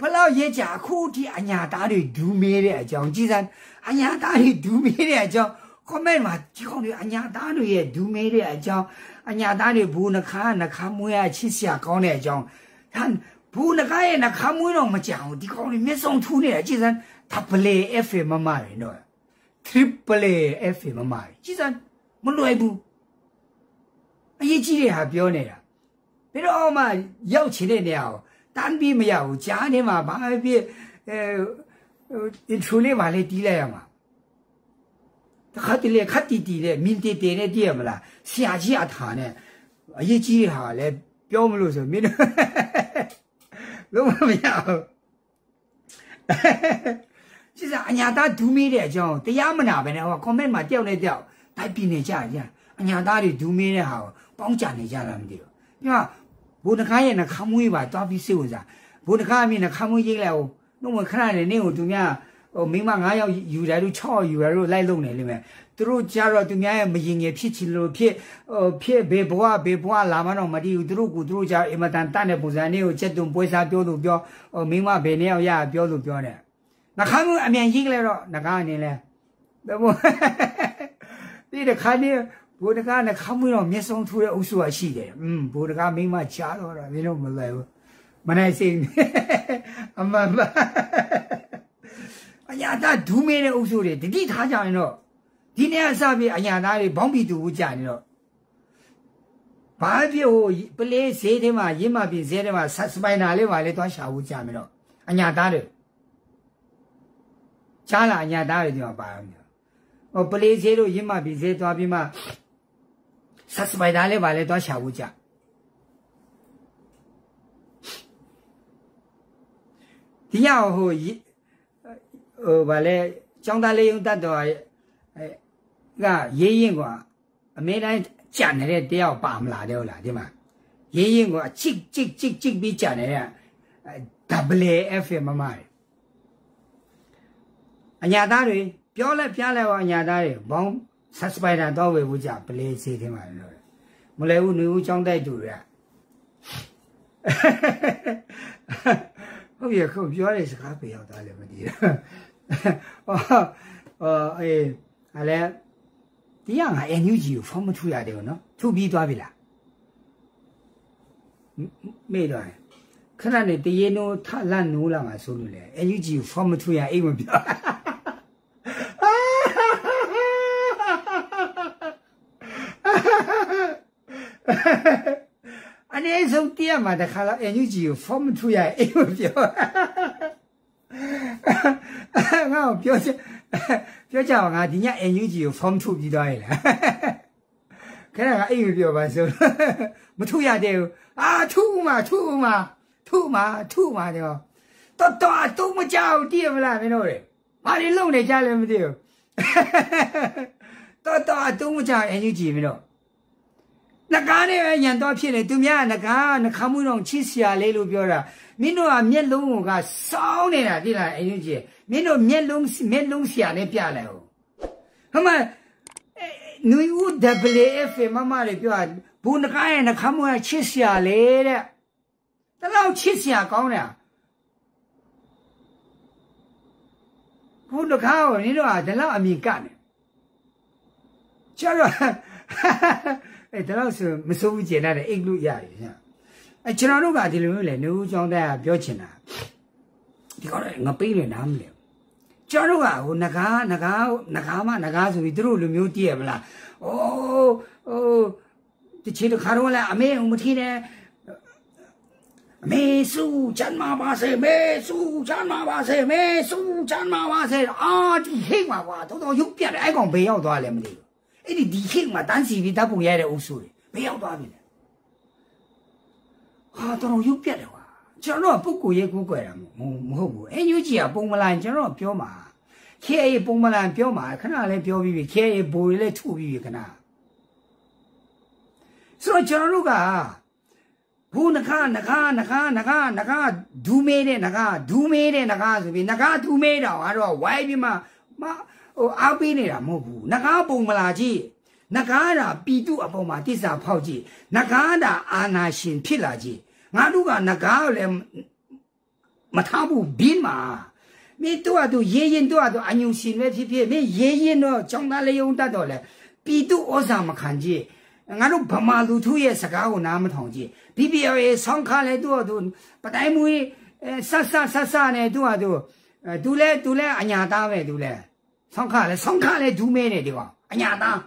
Speaker 1: ဘလောက်ရေးကြအခုဒီအညာသားတွေဒူးမေးတဲ့အကြောင်းကြည်စမ်းအညာသားတွေဒူးမေးတဲ့အကြောင်း comment မှာဒီကောင်တွေအညာသားတွေရဲ့ဒူးမေးတဲ့အကြောင်းအညာသားတွေဘူးနှခမ်းနှခမ်းမွေးရချစ်စရာကောင်းတဲ့အကြောင်းဟန်ဘူးနကားရဲ့နှခမ်းမွေးတော့မကြဘူးဒီကောင်လေးမျက်စုံထူးနေတာကြည်စမ်းဒါပလေ FA မမရနော် triple FA မမရကြည်စမ်းမလွယ်ဘူးအရေးကြီးတဲ့ဟာပြောနေတာ ပြီးတော့မှရောက်ချင်တဲ့နေရာကိုတန်းပြီးမရဘူးကြားနေမှာဘာဖြစ်အဲ intro လေးပါလေတီးလိုက်ရမှာတခါတလေခတ်တီတီနဲ့မင်းတီတီနဲ့တည့်ရမလားဆရာကြီးအထာနဲ့အရေးကြီးတဲ့ဟာလည်းပြောမလို့ဆိုမင်းလုံးဝမရဘူးကျစအညာသားဒူးမေးတဲ့အကြောင်းတရားမနာပဲနဲ့ဟော comment မှာတယောက်နဲ့တယောက်တိုက်ပြနေကြကြအညာသားတွေဒူးမေးတဲ့ဟာကိုပေါင်းကြနေကြတာမသိဘူးည ဘိုးနှခါရဲ့နှခမွေးပါတွားပြီးစိတ်ဝင်စားဘိုးနှခါအမြင်နှခမွေးရိတ်လိုက်အောင်နှုတ်မခဏနဲ့နင်းကိုသူများဟိုမိမ9ယောက်ယူတယ်လို့6ယောက်ယူတယ်လို့လိုက်လုံနေလိမ့်မယ်သူတို့ကြတော့သူများရဲ့မရင်ငယ်ဖြစ်ချင်လို့ဖြစ်ဟိုဖြစ်ဘေဘွားဘေဘွားလာမတော့မတည်ဘူးသူတို့ကသူတို့ကြအင်မတန်တတ်တဲ့ပုံစံလေးကိုချက်တုံပွဲစားပြောလို့ပြောဟိုမိမဘယ်နှစ်ယောက်ရပြောလို့ပြောတယ်နှခမ်းမှုအမြန်ကြီးကြလဲတော့နှကားအနေလဲဒါမို့ဒီတခါနေ ဘိုးတကားနှခမ်းမှုတော့မျက်စုံထူတဲ့အုပ်စုကရှိတယ်อืมဘိုးတကားမိမချားတော့တာမင်းတို့မလဲဘူးမနိုင်စိအမမအညာတာဒူးမဲတဲ့အုပ်စုတွေတတိထားကြရင်တော့ဒီနေ့အစပြအညာသားတွေဘောင်းပီတူဘူးကြာနေတော့ဘာဖြစ်ဟိုပလေးဈေးထဲမှာရင်းမပြဈေးထဲမှာစပိုင်နာလေးပါလေသွားရှာဘူးကြာမယ်တော့အညာသားတွေချားလာအညာသားတွေဒီမှာပါရမယ်ဟိုပလေးဈေးတို့ရင်းမပြဈေးသွားပြီးမှ စစပိုင်နာလေးပါလေသွားရှာဘူးကြာဒီရဟိုဟိုဗာလဲကျောင်းသားလေးယုံတတ်တော်အဲကရေးရင်ကအမေတိုင်းကြံနေတဲ့တယောက်ပါမလားတဲ့ဟုတ်လားဒီမှာရေးရင်ကအချစ်ချစ်ချစ်ချစ်ပြီးကြံနေတဲ့ WF မမတွေအညာသားတွေပြောလဲပြလဲပါအညာသားတွေဘောင်း ဆက်စပိုင်တာတော့ဝေဘူးကြပလေးစီထဲမှာလို့မလဲဘူးနေဦးចောင်းတိုက်သူတွေကဟုတ်ပြီခုပြောရတဲ့စကားပြေရောက်သားလည်းမတည်ဘူးအော်အေးအဲ့လေဒီကငါ NUG ကိုဖော်မထူရတယ်နော်ထူပြီးသွားပြီလားမေ့တော့ခဏနေတရေနိုးထလန့်နိုးလာမှာဆိုလို့လေ NUG ကိုဖော်မထူရအိမ်မပြော အနေဆုံးတရားမှာတခါတော့ NUG ကိုဖော်မထူရအိမ်မပြောငါပြောချင်ပြောကြပါငါဒီည NUG ကို form ထုတ်ပြီးသွားရလားခဏကအိမ်မပြောပါဆိုမထုတ်ရတဲ့ဘူးအာထုမှာထုမှာထုမှာထုမှာတော့တော်တော်အတုံးမကြောက်တည်မလားမင်းတို့လေဘာတွေလုံနေကြလဲမသိဘူးတော်တော်အတုံးမကြောက် NUG မင်းတို့ နဂါးနဲ့ပဲညံတော့ဖြစ်နေသူများနဂါးနှခမှုတော့ချစ်စရာလေးလို့ပြောတာမင်းတို့ကမျက်လုံးကစောင်းနေတာတိလားအရင်ကြီးမင်းတို့မျက်လုံးမျက်လုံးဆရာနဲ့ပြလိုက်ဟုတ်ဟမနွေဦး WF မမလေးပြောဘူးနှကားရဲ့နှခမ်းမွေးချစ်စရာလေတဲ့တလောက်ချစ်စရာကောင်းတယ်ဘူးနှကားကိုနင်တို့ကဒီလောက်အမြင်ကနဲ့ကျတော့ အဲဒီလောက်ဆိုမစိုးဘူးကျင်တဲ့အိတ်လို့ရတယ်ညအဲကျွန်တော်တို့ကဒီလိုမျိုးလေနေဦးကျောင်းသားကပြောချင်တာဒီကောငါပေးတယ်နားမလဲကျွန်တော်တို့ကဟိုငကားငကားငကားမငကားဆိုပြီးသူတို့လူမျိုးတည်ရမလားအိုးဟိုတချီတခါတော့လဲအမေမထီးနဲ့မေစုချမ်းမပါစေမေစုချမ်းမပါစေမေစုချမ်းမပါစေအာဒီဟိတ်မှာကွာတော်တော်ရုပ်ပြတယ်အဲ့ကောင်ဘေးရောက်သွားလဲမသိဘူး အဲ့ဒီဒီဟိတ်မှာတန်းစီပြီးတပ်ပုံရတဲ့အုပ်စုတွေဘေးရောက်သွားပြီလေဟာတော်တော်ရုပ်ပြတ်တယ်ကွာကျွန်တော်ကပုဂ္ဂိုလ်ရေးကိုးကွယ်တာမဟုတ်ဘူးအန်ယူဂျီကပုံမလန်ကျွန်တော်ပြောမှာခေအေပုံမလန်ပြောမှာခဏလည်းပြောပြီးပြီခေအေဘိုတွေလည်းထုတ်ပြီးပြီခဏဆိုတော့ကျွန်တော်တို့ကဘူးနခနခနခနခနခဒူးမေးတဲ့နခဒူးမေးတဲ့နခဆိုပြီးနခဒူးမေးတာကတော့ဝိုင်းပြီးမှမ ဟိုအားပေးနေတာမဟုတ်ဘူးနခပုံမလာကြည့်နဂါးတာပီတုအပေါ်မှာတစ္ဆာဖောက်ကြည့်နဂါးတာအာနာရှင်ဖြစ်လာကြည့်ငါတို့ကနဂါးကိုလည်းမထားဘူးဘင်းမှာမင်းတို့ကတို့ရေးရင်တို့ကတို့အညုရှင်ပဲဖြစ်ဖြစ်မင်းရေးရင်တော့ကြောင်းသားလေးုံတတ်တော့လေပီတုဩဇာမခံကြည့်ငါတို့ဗမာလူထုရဲ့စကားကိုနားမထောင်ကြည့် BBL ရဲ့ဆောင်းခါလဲသူ့သူပတိုင်းမွေးဆက်ဆက်ဆက်ဆက်နဲ့သူ့ဟာသူသူလဲသူလဲအညာသားပဲသူလဲ ဆောင်းခါလဲဆောင်းခါလဲဒူးမဲနေဒီကအညာသား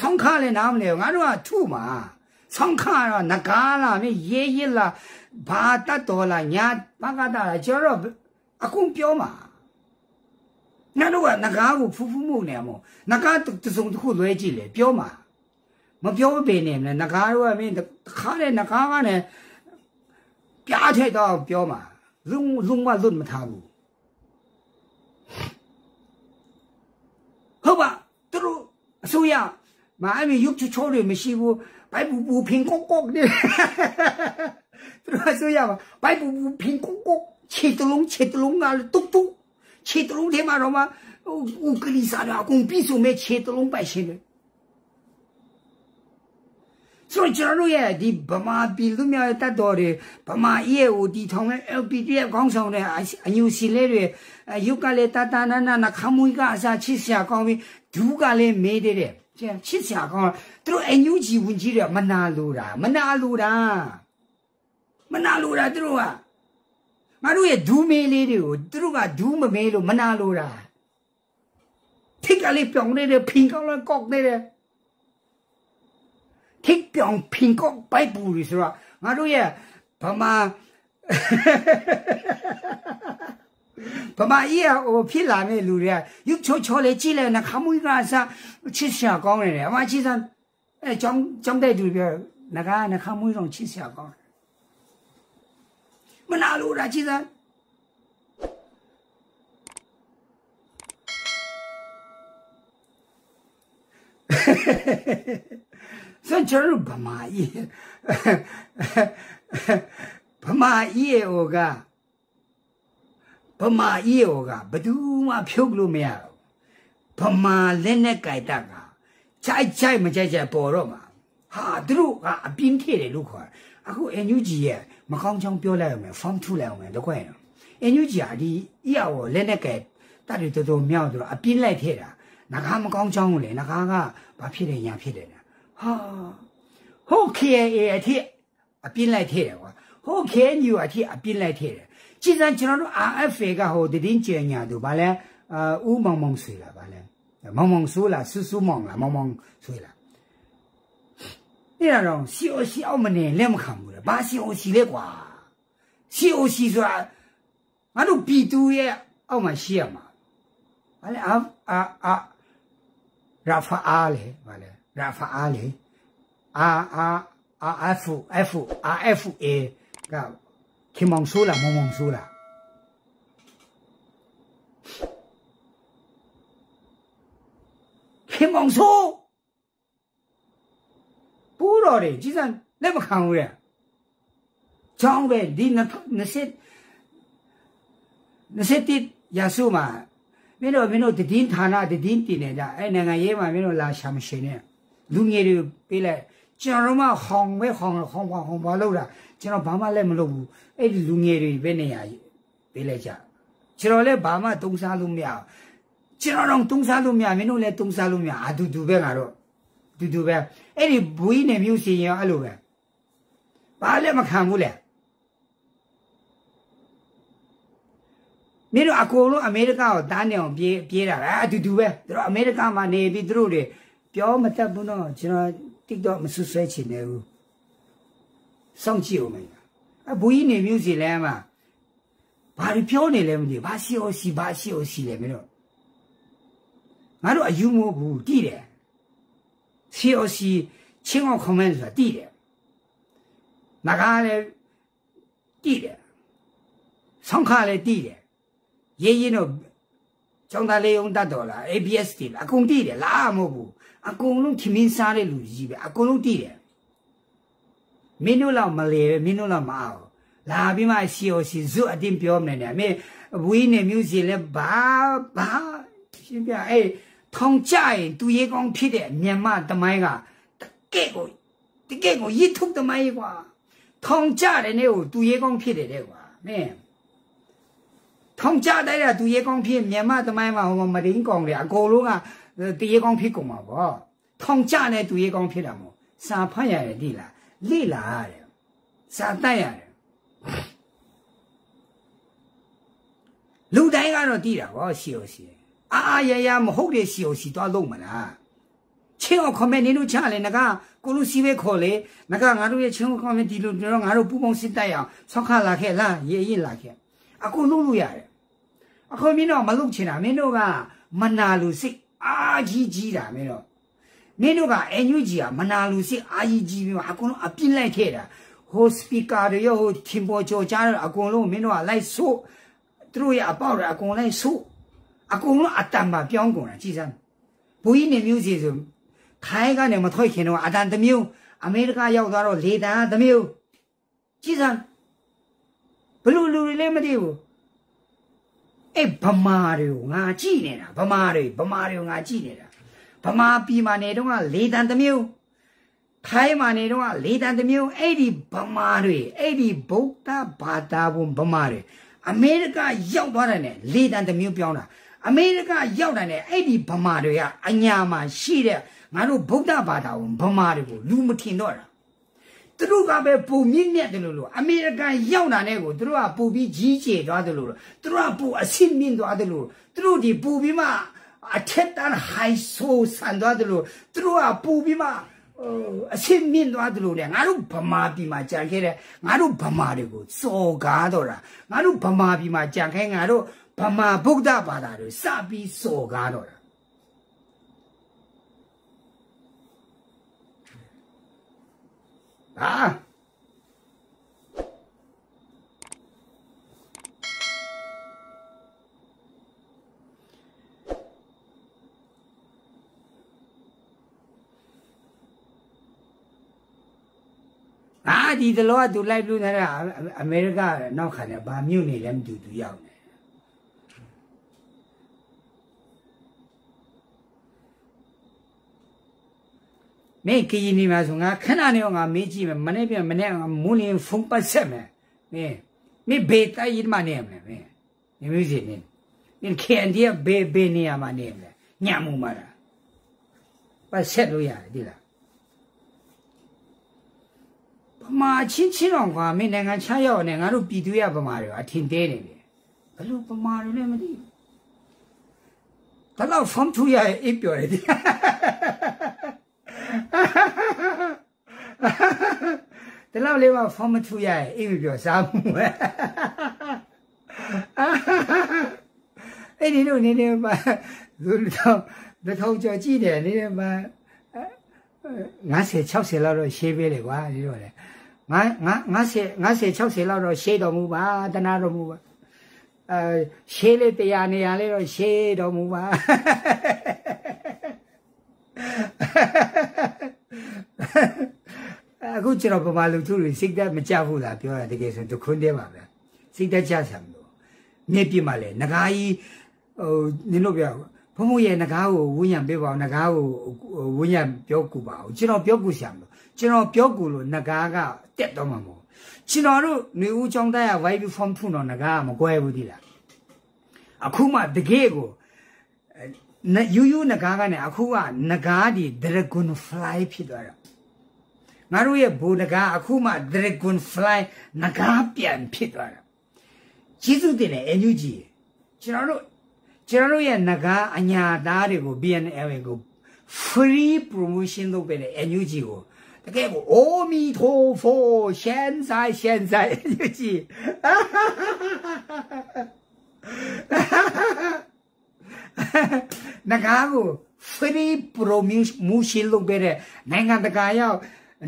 Speaker 1: ဆောင်းခါလဲနားမလဲငါတို့ကထုမှာဆောင်းခါတော့ငကားလားမင်းရေးရစ်လားဘာတတ်တော်လားညာဘကတာလားကျွန်တော်အကုန်ပြောမှာငါတို့ကငကားကိုဖူးဖူးမှုနေမို့ငကားတစုံတစ်ခုလွဲကြည့်လေပြောမှာမပြောပေနဲ့လေငကားတို့ကမင်းခါတဲ့ငကားကလည်းပြားထဲတော့ပြောမှာလုံလုံမလွတ်မထားဘူး ဟုတ်ပါသူတို့အစိုးရမအဲ့ဒီရုပ်ချချိုးတွေမရှိဘူးဘိုက်ပူပူဖင်ကောက်ကောက်နေသူတို့အစိုးရမှာဘိုက်ပူပူဖင်ကောက်ကောက်ခြေတလုံးခြေတလုံးကလည်းတုတ်တုတ်ခြေတလုံးထဲမှာတော့မှဥကလီစာရအကုန်ပြည့်စုံမဲ့ခြေတလုံးပိုက်ရှင်တယ် ဆိုကျွန်တော်ရဲ့ဒီဗမာပြည်လူမျိုးတတ်တော်တွေဗမာရဲ့ဟိုဒီထောင်ရဲ့ LPDF ခေါင်းဆောင်တဲ့အညူစီလေးတွေရုပ်ကလေးတတနာနာနခမွေးကအစားချစ်စရာကောင်းပြီးဒူးကလေးမေးတဲ့ကျန်ချစ်စရာကောင်းသူတို့အညူကြီးဝင်ကြီးတွေမနာလို့တာမနာလို့တာမနာလို့တာသူတို့ကငါတို့ရဲ့ဒူးမေးလေးတွေကိုသူတို့ကဒူးမမေးလို့မနာလို့တာထိတ်ကလေးပြောင်းနေတယ်ဖင်ကောင်းလည်းကောက်နေတယ် ထိတ်ပြောင်းဖင်ကောက်ပိုက်ပူရီဆိုတော့ငါတို့ရဲ့ဗမာဗမာကြီးဟိုဖြစ်လာတဲ့လူတွေကရုပ်ချောချောလေးကြည့်လိုက်နှခမွေးကစားချစ်ရှာကောင်းနေတယ်အမချစ်စမ်းအဲကြောင်းကြောင်းတဲ့သူပြောနှခနှခမွေးတော့ချစ်ရှာကောင်းမနာလို့တာချစ်စမ်း စံချရဗမာကြီးဗမာကြီးဟိုကဗမာအေးရောကဘသူမှဖြုတ်လို့မရတော့ဗမာလက်နဲ့ကြိုက်တတ်ကကြိုက်ကြိုက်မကြိုက်ကြိုက်ပေါ်တော့မှာဟာသူတို့ကအပြင်းထည့်တယ်လို့ခေါ်အခု NUG ရဲ့မကောင်းချောင်းပြောလိုက်အောင်မယ် form 2လိုက်အောင်မယ်တော့ခွဲနော် NUG ကဒီအရာကိုလက်နဲ့ကြိုက်တတ်တယ်တော်တော်မြောက်ဆိုတော့အပြင်းလိုက်ထည့်တာငကားမကောင်းချောင်းလေငကားကဘာဖြစ်တယ်ညာဖြစ်တယ် ဟာဟုတ် KA အထိအပြင်းလိုက်ထည့်တယ်ကွာဟုတ် KNU အထိအပြင်းလိုက်ထည့်တယ်ကြည်စံကျွန်တော်တို့ RFA ကဟိုတည်င်းကျညာသူဗာလဲအာဦးမောင်မောင်ဆွေလာဗာလဲမောင်မောင်ဆိုးလားဆူဆူမောင်လားမောင်မောင်ဆွေလားအဲ့ဒါတော့ COC အောက်မနေလက်မခံဘူးလေဘာ COC လဲကွာ COC ဆိုတာငါတို့ပြည်သူရဲ့အောက်မှာရှိရမှာဗာလဲအာအာအာရာဖာအားလေဗာလဲ ရာဖာအားလေအာအာအာ F F F A ကခင်မောင်ဆိုးလားမောင်မောင်ဆိုးလားခင်မောင်ဆိုးပူတော်တယ်ကြီးစံလက်မခံဘူးတဲ့ချောင်းပဲဒီ20 20ရာစုမှာမင်းတို့မင်းတို့တည်င်းဌာနတည်င်းတင်နေကြအဲ့နိုင်ငံရေးမှာမင်းတို့လာရှာမရှင်နဲ့ လူငယ်တွေပေးလိုက်ကျွန်တော်တို့မှဟောင်ပဲဟောင်ဟောင်ပါဟောင်ပါလို့တာကျွန်တော်ဘာမှလည်းမလုပ်ဘူးအဲ့ဒီလူငယ်တွေပဲနေရပေးလိုက်ကြကျွန်တော်လည်းဘာမှတုံးစားလို့မရကျွန်တော်တော့တုံးစားလို့မရမင်းတို့လည်းတုံးစားလို့မရအတူတူပဲငါတော့တူတူပဲအဲ့ဒီဘွေးနေမျိုးစီရင်အဲ့လိုပဲဘာလည်းမခံဘူးလေမင်းတို့အကုန်လုံးအမေရိကကိုတားနေအောင်ပြေးပြေးတာပဲအတူတူပဲသူတို့အမေရိကမှာနေပြီးသူတို့တွေ ပြောမတတ်ဘူးနော်ကျွန်တော် TikTok မဆွဆွဲချင်တယ်ဘူးစောင့်ကြည့်အောင်မယ်အဘူကြီးနေမျိုးစီလဲမှာဘာတွေပြောနေလဲမသိဘာရှိအောင်စီဘာရှိအောင်စီလဲမင်းတို့ငါတို့အယူမို့ဘူးတိတယ်ရှိအောင်စီချင်းအောင် comment ဆိုတာတိတယ်ငါကလည်းတိတယ်ဆောင်းခါလည်းတိတယ်ရေးရင်တော့ ကျောင်းသားလေးအောင်တတ်တော်လား ABS တိလားအကုန်တိတယ်လားမဟုတ်ဘူးအကုန်လုံးခမင်းစားတဲ့လူကြီးပဲအကုန်လုံးတိတယ်မင်းတို့လောက်မလဲမင်းတို့လောက်မအောင်လာပြီးမှရှီယိုစီဇွတ်အတင်းပြောမနေနဲ့အမေဝီးနေမျိုးစီလဲဘာဘာရှင်းပြအေးထောင်ကြရင်သူရေကောင်းဖြစ်တဲ့မြန်မာတမိုင်းကတကယ့်ကိုတကယ့်ကိုရစ်ထုတ်တမိုင်းကွာထောင်ကြတဲ့နေ့ကိုသူရေကောင်းဖြစ်တယ်တဲ့ကွာမင်း ထောင်ကြတဲ့ကသူရေကောင်းဖြစ်မြန်မာတမိုင်းမှာဟိုမရင်းကောင်လေအကုန်လုံးကတရေကောင်းဖြစ်ကုန်မှာပေါ့ထောင်ကြတဲ့သူရေကောင်းဖြစ်တာမို့စာဖတ်ရတယ်ဒီလားလေ့လာရတယ်စာတတ်ရတယ်လူတိုင်းကတော့တည်တာဗောရှီယိုစီအာအာရရမဟုတ်တဲ့ရှီယိုစီသွားလုံးမလားချင်းအောင်ခမဲနေလို့ချလေငါကိုလူစီပဲခေါ်လေငါကငါတို့ရဲ့ချင်းခမဲဒီလိုတော့ငါတို့ပူပေါင်းစစ်တိုက်အောင်ဆောက်ခလာခဲ့လားရေးရေးလာခဲ့ အခုလုံးလို့ရတယ်အခုမင်းတို့မလုပ်ချင်တာမင်းတို့ကမနာလူစိတ်အာကြီးကြီးတာမင်းတို့မင်းတို့ကအန်ယူဂျီကမနာလူစိတ်အာကြီးကြီးပြီးအကုန်လုံးအပြင်းလိုက်ခဲ့တာဟိုစပီကာတွေရောဟိုထင်ပေါ်ကြော်ကြားအကုန်လုံးမင်းတို့ကလိုက်ဆို့သူတို့ရဲ့အပေါက်တွေအကုန်လိုက်ဆို့အကုန်လုံးအတန်ပါပြောင်းကုန်တာကြည်စမ်းဘူကြီးနေမျိုးစီဆိုထိုင်းကနေမထွက်ခင်တော့အတန်တစ်မျိုးအမေရိကရောက်သွားတော့လေတန်တစ်မျိုးကြည်စမ်း ဘလူလူတွေလည်းမသိဘူးအဲ့ဗမာတွေကိုငါကြည့်နေတာဗမာတွေဗမာတွေကိုငါကြည့်နေတာဗမာပြည်မှာနေတော့ကလေတန်တစ်မျိုးထိုင်းမှာနေတော့ကလေတန်တစ်မျိုးအဲ့ဒီဗမာတွေအဲ့ဒီဗုဒ္ဓဘာသာဝင်ဗမာတွေအမေရိကရောက်သွားတယ်နဲ့လေတန်တစ်မျိုးပြောင်းတာအမေရိကရောက်တယ်နဲ့အဲ့ဒီဗမာတွေကအညာမှာရှိတဲ့ငါတို့ဗုဒ္ဓဘာသာဝင်ဗမာတွေကိုလူမထင်တော့တာ သူတို့ကပဲပုံမြင့်မြတ်တယ်လို့လို့အမေရိကန်ရောက်တာနဲ့ကိုသူတို့ကပူပြီးကြီးကျယ်သွားတယ်လို့သူတို့ကပူအဆင့်မြင့်သွားတယ်လို့သူတို့ဒီပူပြီးမှအထက်တန်းဟိုက်ဆိုဆန်သွားတယ်လို့သူတို့ကပူပြီးမှအဆင့်မြင့်သွားတယ်လို့လေငါတို့ဗမာပြည်မှာကြံခဲ့တဲ့ငါတို့ဗမာတွေကိုစော်ကားတော့တာငါတို့ဗမာပြည်မှာကြံခဲ့ငါတို့ဗမာဗုဒ္ဓဘာသာတွေစပြီးစော်ကားတော့တာ ဟာအာဒီတလောကသူလိုက်လို့နေတာအမေရိကနောက်ခံတယ်ဗာမြို့နေလည်းမတူသူရောက်နေ မင်းကရင်နေမှာဆိုငါခဏနေငါမေးကြည့်မယ်မနေ့ပြန်မနေ့ငါမူလင်းဖုန်းပတ်ဆက်မယ်မင်းမင်းဘေးတိုင်းရမနေမလဲမင်းနေမျိုးစီနေမင်းခင်ဒီဘေးဘေးနေရမှာနေမလဲညမှုမှာလားပတ်ဆက်လို့ရတယ်ဒီလားဗမာချင်းချင်းတော်ကမင်းနိုင်ငံခြားရောက်နေငါတို့ပြည်သူရဗမာတွေအထင်သေးနေတယ်ဘလို့ဗမာတွေလည်းမသိဘူးဒါတော့ဖုန်းထူရအိပ်ပြော်တယ် တလောက်လေးမှဖုန်းမထူရအိပ်မပြောစားမှုပဲအဲ့ဒီလိုနေနေမှာသူတော့တထောင်ကျော်ကြည့်တယ်နေနေမှာ50 60လောက်တော့ရှေးပေးတယ်ကွာဒီလိုလေငါငါ50 50 60လောက်တော့ရှေးတော်မူပါတနာတော်မူပါအဲရှေးလေးတရားနေရာလေးတော့ရှေးတော်မူပါ အခုကျွန်တော်ပမာလူသူတွေစိတ်သက်မကြဘူးလားပြောတာတကယ်ဆိုတခွန်းတည်းပါပဲစိတ်သက်ကြဆံလို့မြစ်ပြစ်မှလည်းငကားကြီးဟိုနင်တို့ပြောဘုံဘုံရဲ့ငကားကိုဝဉ္ဉံပေးပါအောင်ငကားကိုဝဉ္ဉံပြောကူပါအောင်ကျွန်တော်ပြောကူဆံလို့ကျွန်တော်ပြောကူလို့ငကားကတက်တော့မှာမဟုတ်ကျွန်တော်တို့နေဦးចောင်းတက်ရ vibe form ထုတော့ငကားကမကွဲဘူးဒီလားအခုမှတကယ်ကို ယူယူငကားကနေအခုကငကားဒီ dragon fly ဖြစ်သွားတာငါတို့ရဲ့ဘူငကားအခုမှ dragon fly ငကားပြန်ဖြစ်သွားတာကျေးဇူးတင်တယ်အန်ယူဂျီကျွန်တော်တို့ကျွန်တော်တို့ရဲ့ငကားအညာသားတွေကို BNL ကို free promotion လုပ်ပေးတယ် NUG ကိုတကယ်ကိုအိုမီထိုဖိုရှန်ဆိုင်ရှန်ဆိုင် NUG ငကားကို free promotion လုပ်ပေးတဲ့နိုင်ငံတကာရောက်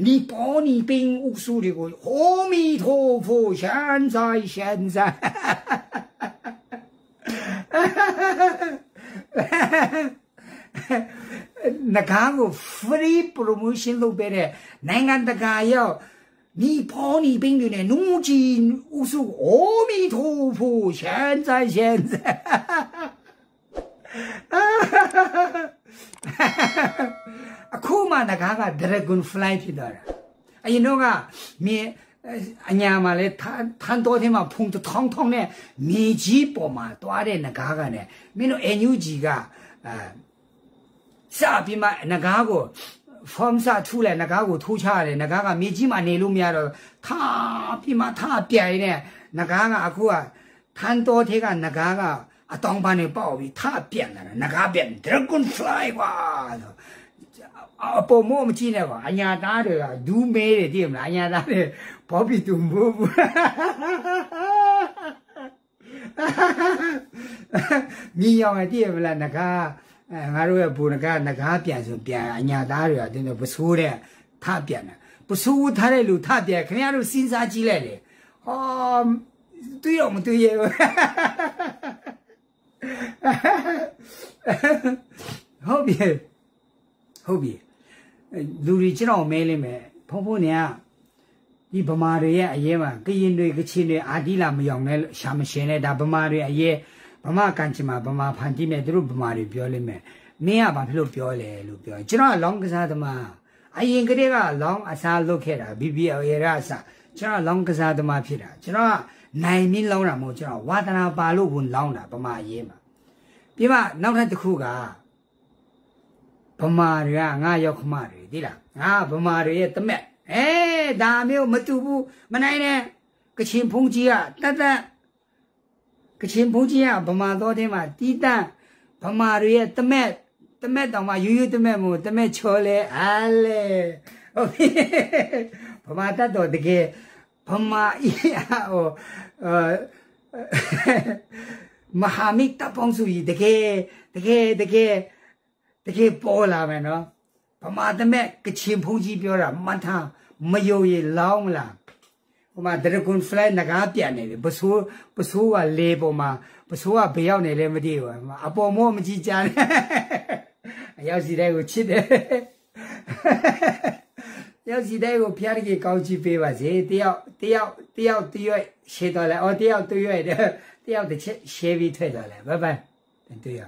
Speaker 1: နီပေါ်နီပင်းဥစုတွေကိုဟိုမီထိုဖိုရှန်ဆိုင်ရှန်ဆိုင်နဂါကို free promotion လုပ်ပေးတဲ့နိုင်ငံတကာရောက်你跑你兵的呢，努力无数，阿弥陀佛，现在现在， အခုမှငါက dragon fly ဖြစ်သွားတာအရင်တော့ကမြင်အညာမှာလဲထန်တော်ထဲမှာဖုန်ထောင်းထောင်းနဲ့မြေကြီးပေါ်မှာတွားတဲ့ငကားကနဲ့မင်းတို့အန်ယူဂျီကအာစပြီးမှငကားကိုဖော်မစာထူလဲငကားကိုထိုးချရတယ်ငကားကမြေကြီးမှာနေလို့မရတော့ထားပြီးမှထားပြန်နေငကားကအခုကထန်တော်ထဲကငကားက အတောင်ပန်းနေပေါ့ပြီးထားပြန်လာငကားပြန် dragon fly ပါအပေါ်မောမကြည့်နဲ့ပါအညာသားတွေကဒူးမဲတယ်သိမလားအညာသားတွေဘောပီတူမိုးဘူးမြင်ရောက်တယ်သိမလားငကားအဲငါတို့ရဲ့ဘူနကငကားပြန်ဆိုပြန်အညာသားတွေကတင်းတော့ပစိုးတဲ့ထပြန်တယ်ပစိုးထားတဲ့လူထပြန်ခင်ဗျားတို့စဉ်းစားကြည့်လိုက်လေဟောတွေ့ရောမတွေ့ရဘူး ဟုတ်ပြီဟုတ်ပြီလူတွေကျွန်တော်မဲလိမ့်မယ်ဖုံဖုံနေကဒီဗမာတွေရဲ့အရေးမှာကရင်တွေကချင်တွေအာတိလာမယောင်နဲ့ရှာမရှင်နဲ့ဒါဗမာတွေအရေးဗမာကန်ချင်မှာဗမာဖန်တီးမယ်သူတို့ဗမာတွေပြောလိမ့်မယ်မင်းကဘာဖြစ်လို့ပြောလဲလို့ပြောကျွန်တော်ကလောင်းကစားသမားအရင်ကတည်းကလောင်းအစားလုပ်ခဲ့တာ BBL ရအစားကျွန်တော်လောင်းကစားသမားဖြစ်တာကျွန်တော်က နိုင်မင်းလောင်းတာမဟုတ်ကျွန်တော်ဝါသနာပါလို့ဝင်လောင်းတာဗမာအရေးမှာပြီးမှနောက်ထပ်တစ်ခုကဗမာတွေကငါရောက်ခမတွေသိလားငါဗမာတွေရဲ့တမက်အဲဒါမျိုးမတူဘူးမနိုင်နဲ့ကချင်ဖုန်ကြီးကတတ်တတ်ကချင်ဖုန်ကြီးကဗမာတော်တဲ့မှာတီးတန့်ဗမာတွေရဲ့တမက်တမက်တောင်မှယူယူတမက်မို့တမက်ချော်လဲအားလေဟုတ်ပြီဗမာတတ်တော်တကယ်ဗမာ အီဟိုမဟာမိတ်တပ်ပေါင်းစုကြီးတကယ်တကယ်တကယ်တကယ်ပေါ်လာမယ်နော်ဗမာတမက်ကချင်ဖုန်ကြီးပြောတာမှန်ထားမယုံရလောင်းမလားဟိုမှာဒရဂွန်ဖလိုက်ငကားပြန်နေပြီပစိုးပစိုးကလေပေါ်မှာပစိုးကဘယ်ရောက်နေလဲမသိဘူးအပေါ်မောမကြည့်ကြနဲ့အရောက်စီတဲ့ကိုချစ်တယ် တယောက်စီတိုင်းကိုဖျားရကြီးကောင်းချီးပေးပါစေတယောက်တယောက်တယောက်တရွဲ့ရှေတော်လဲအော်တယောက်တရွဲ့တယောက်တစ်ချက်ရှေးပြီးထွက်တော်လဲဘိုင်ဘိုင်တွေ့ရ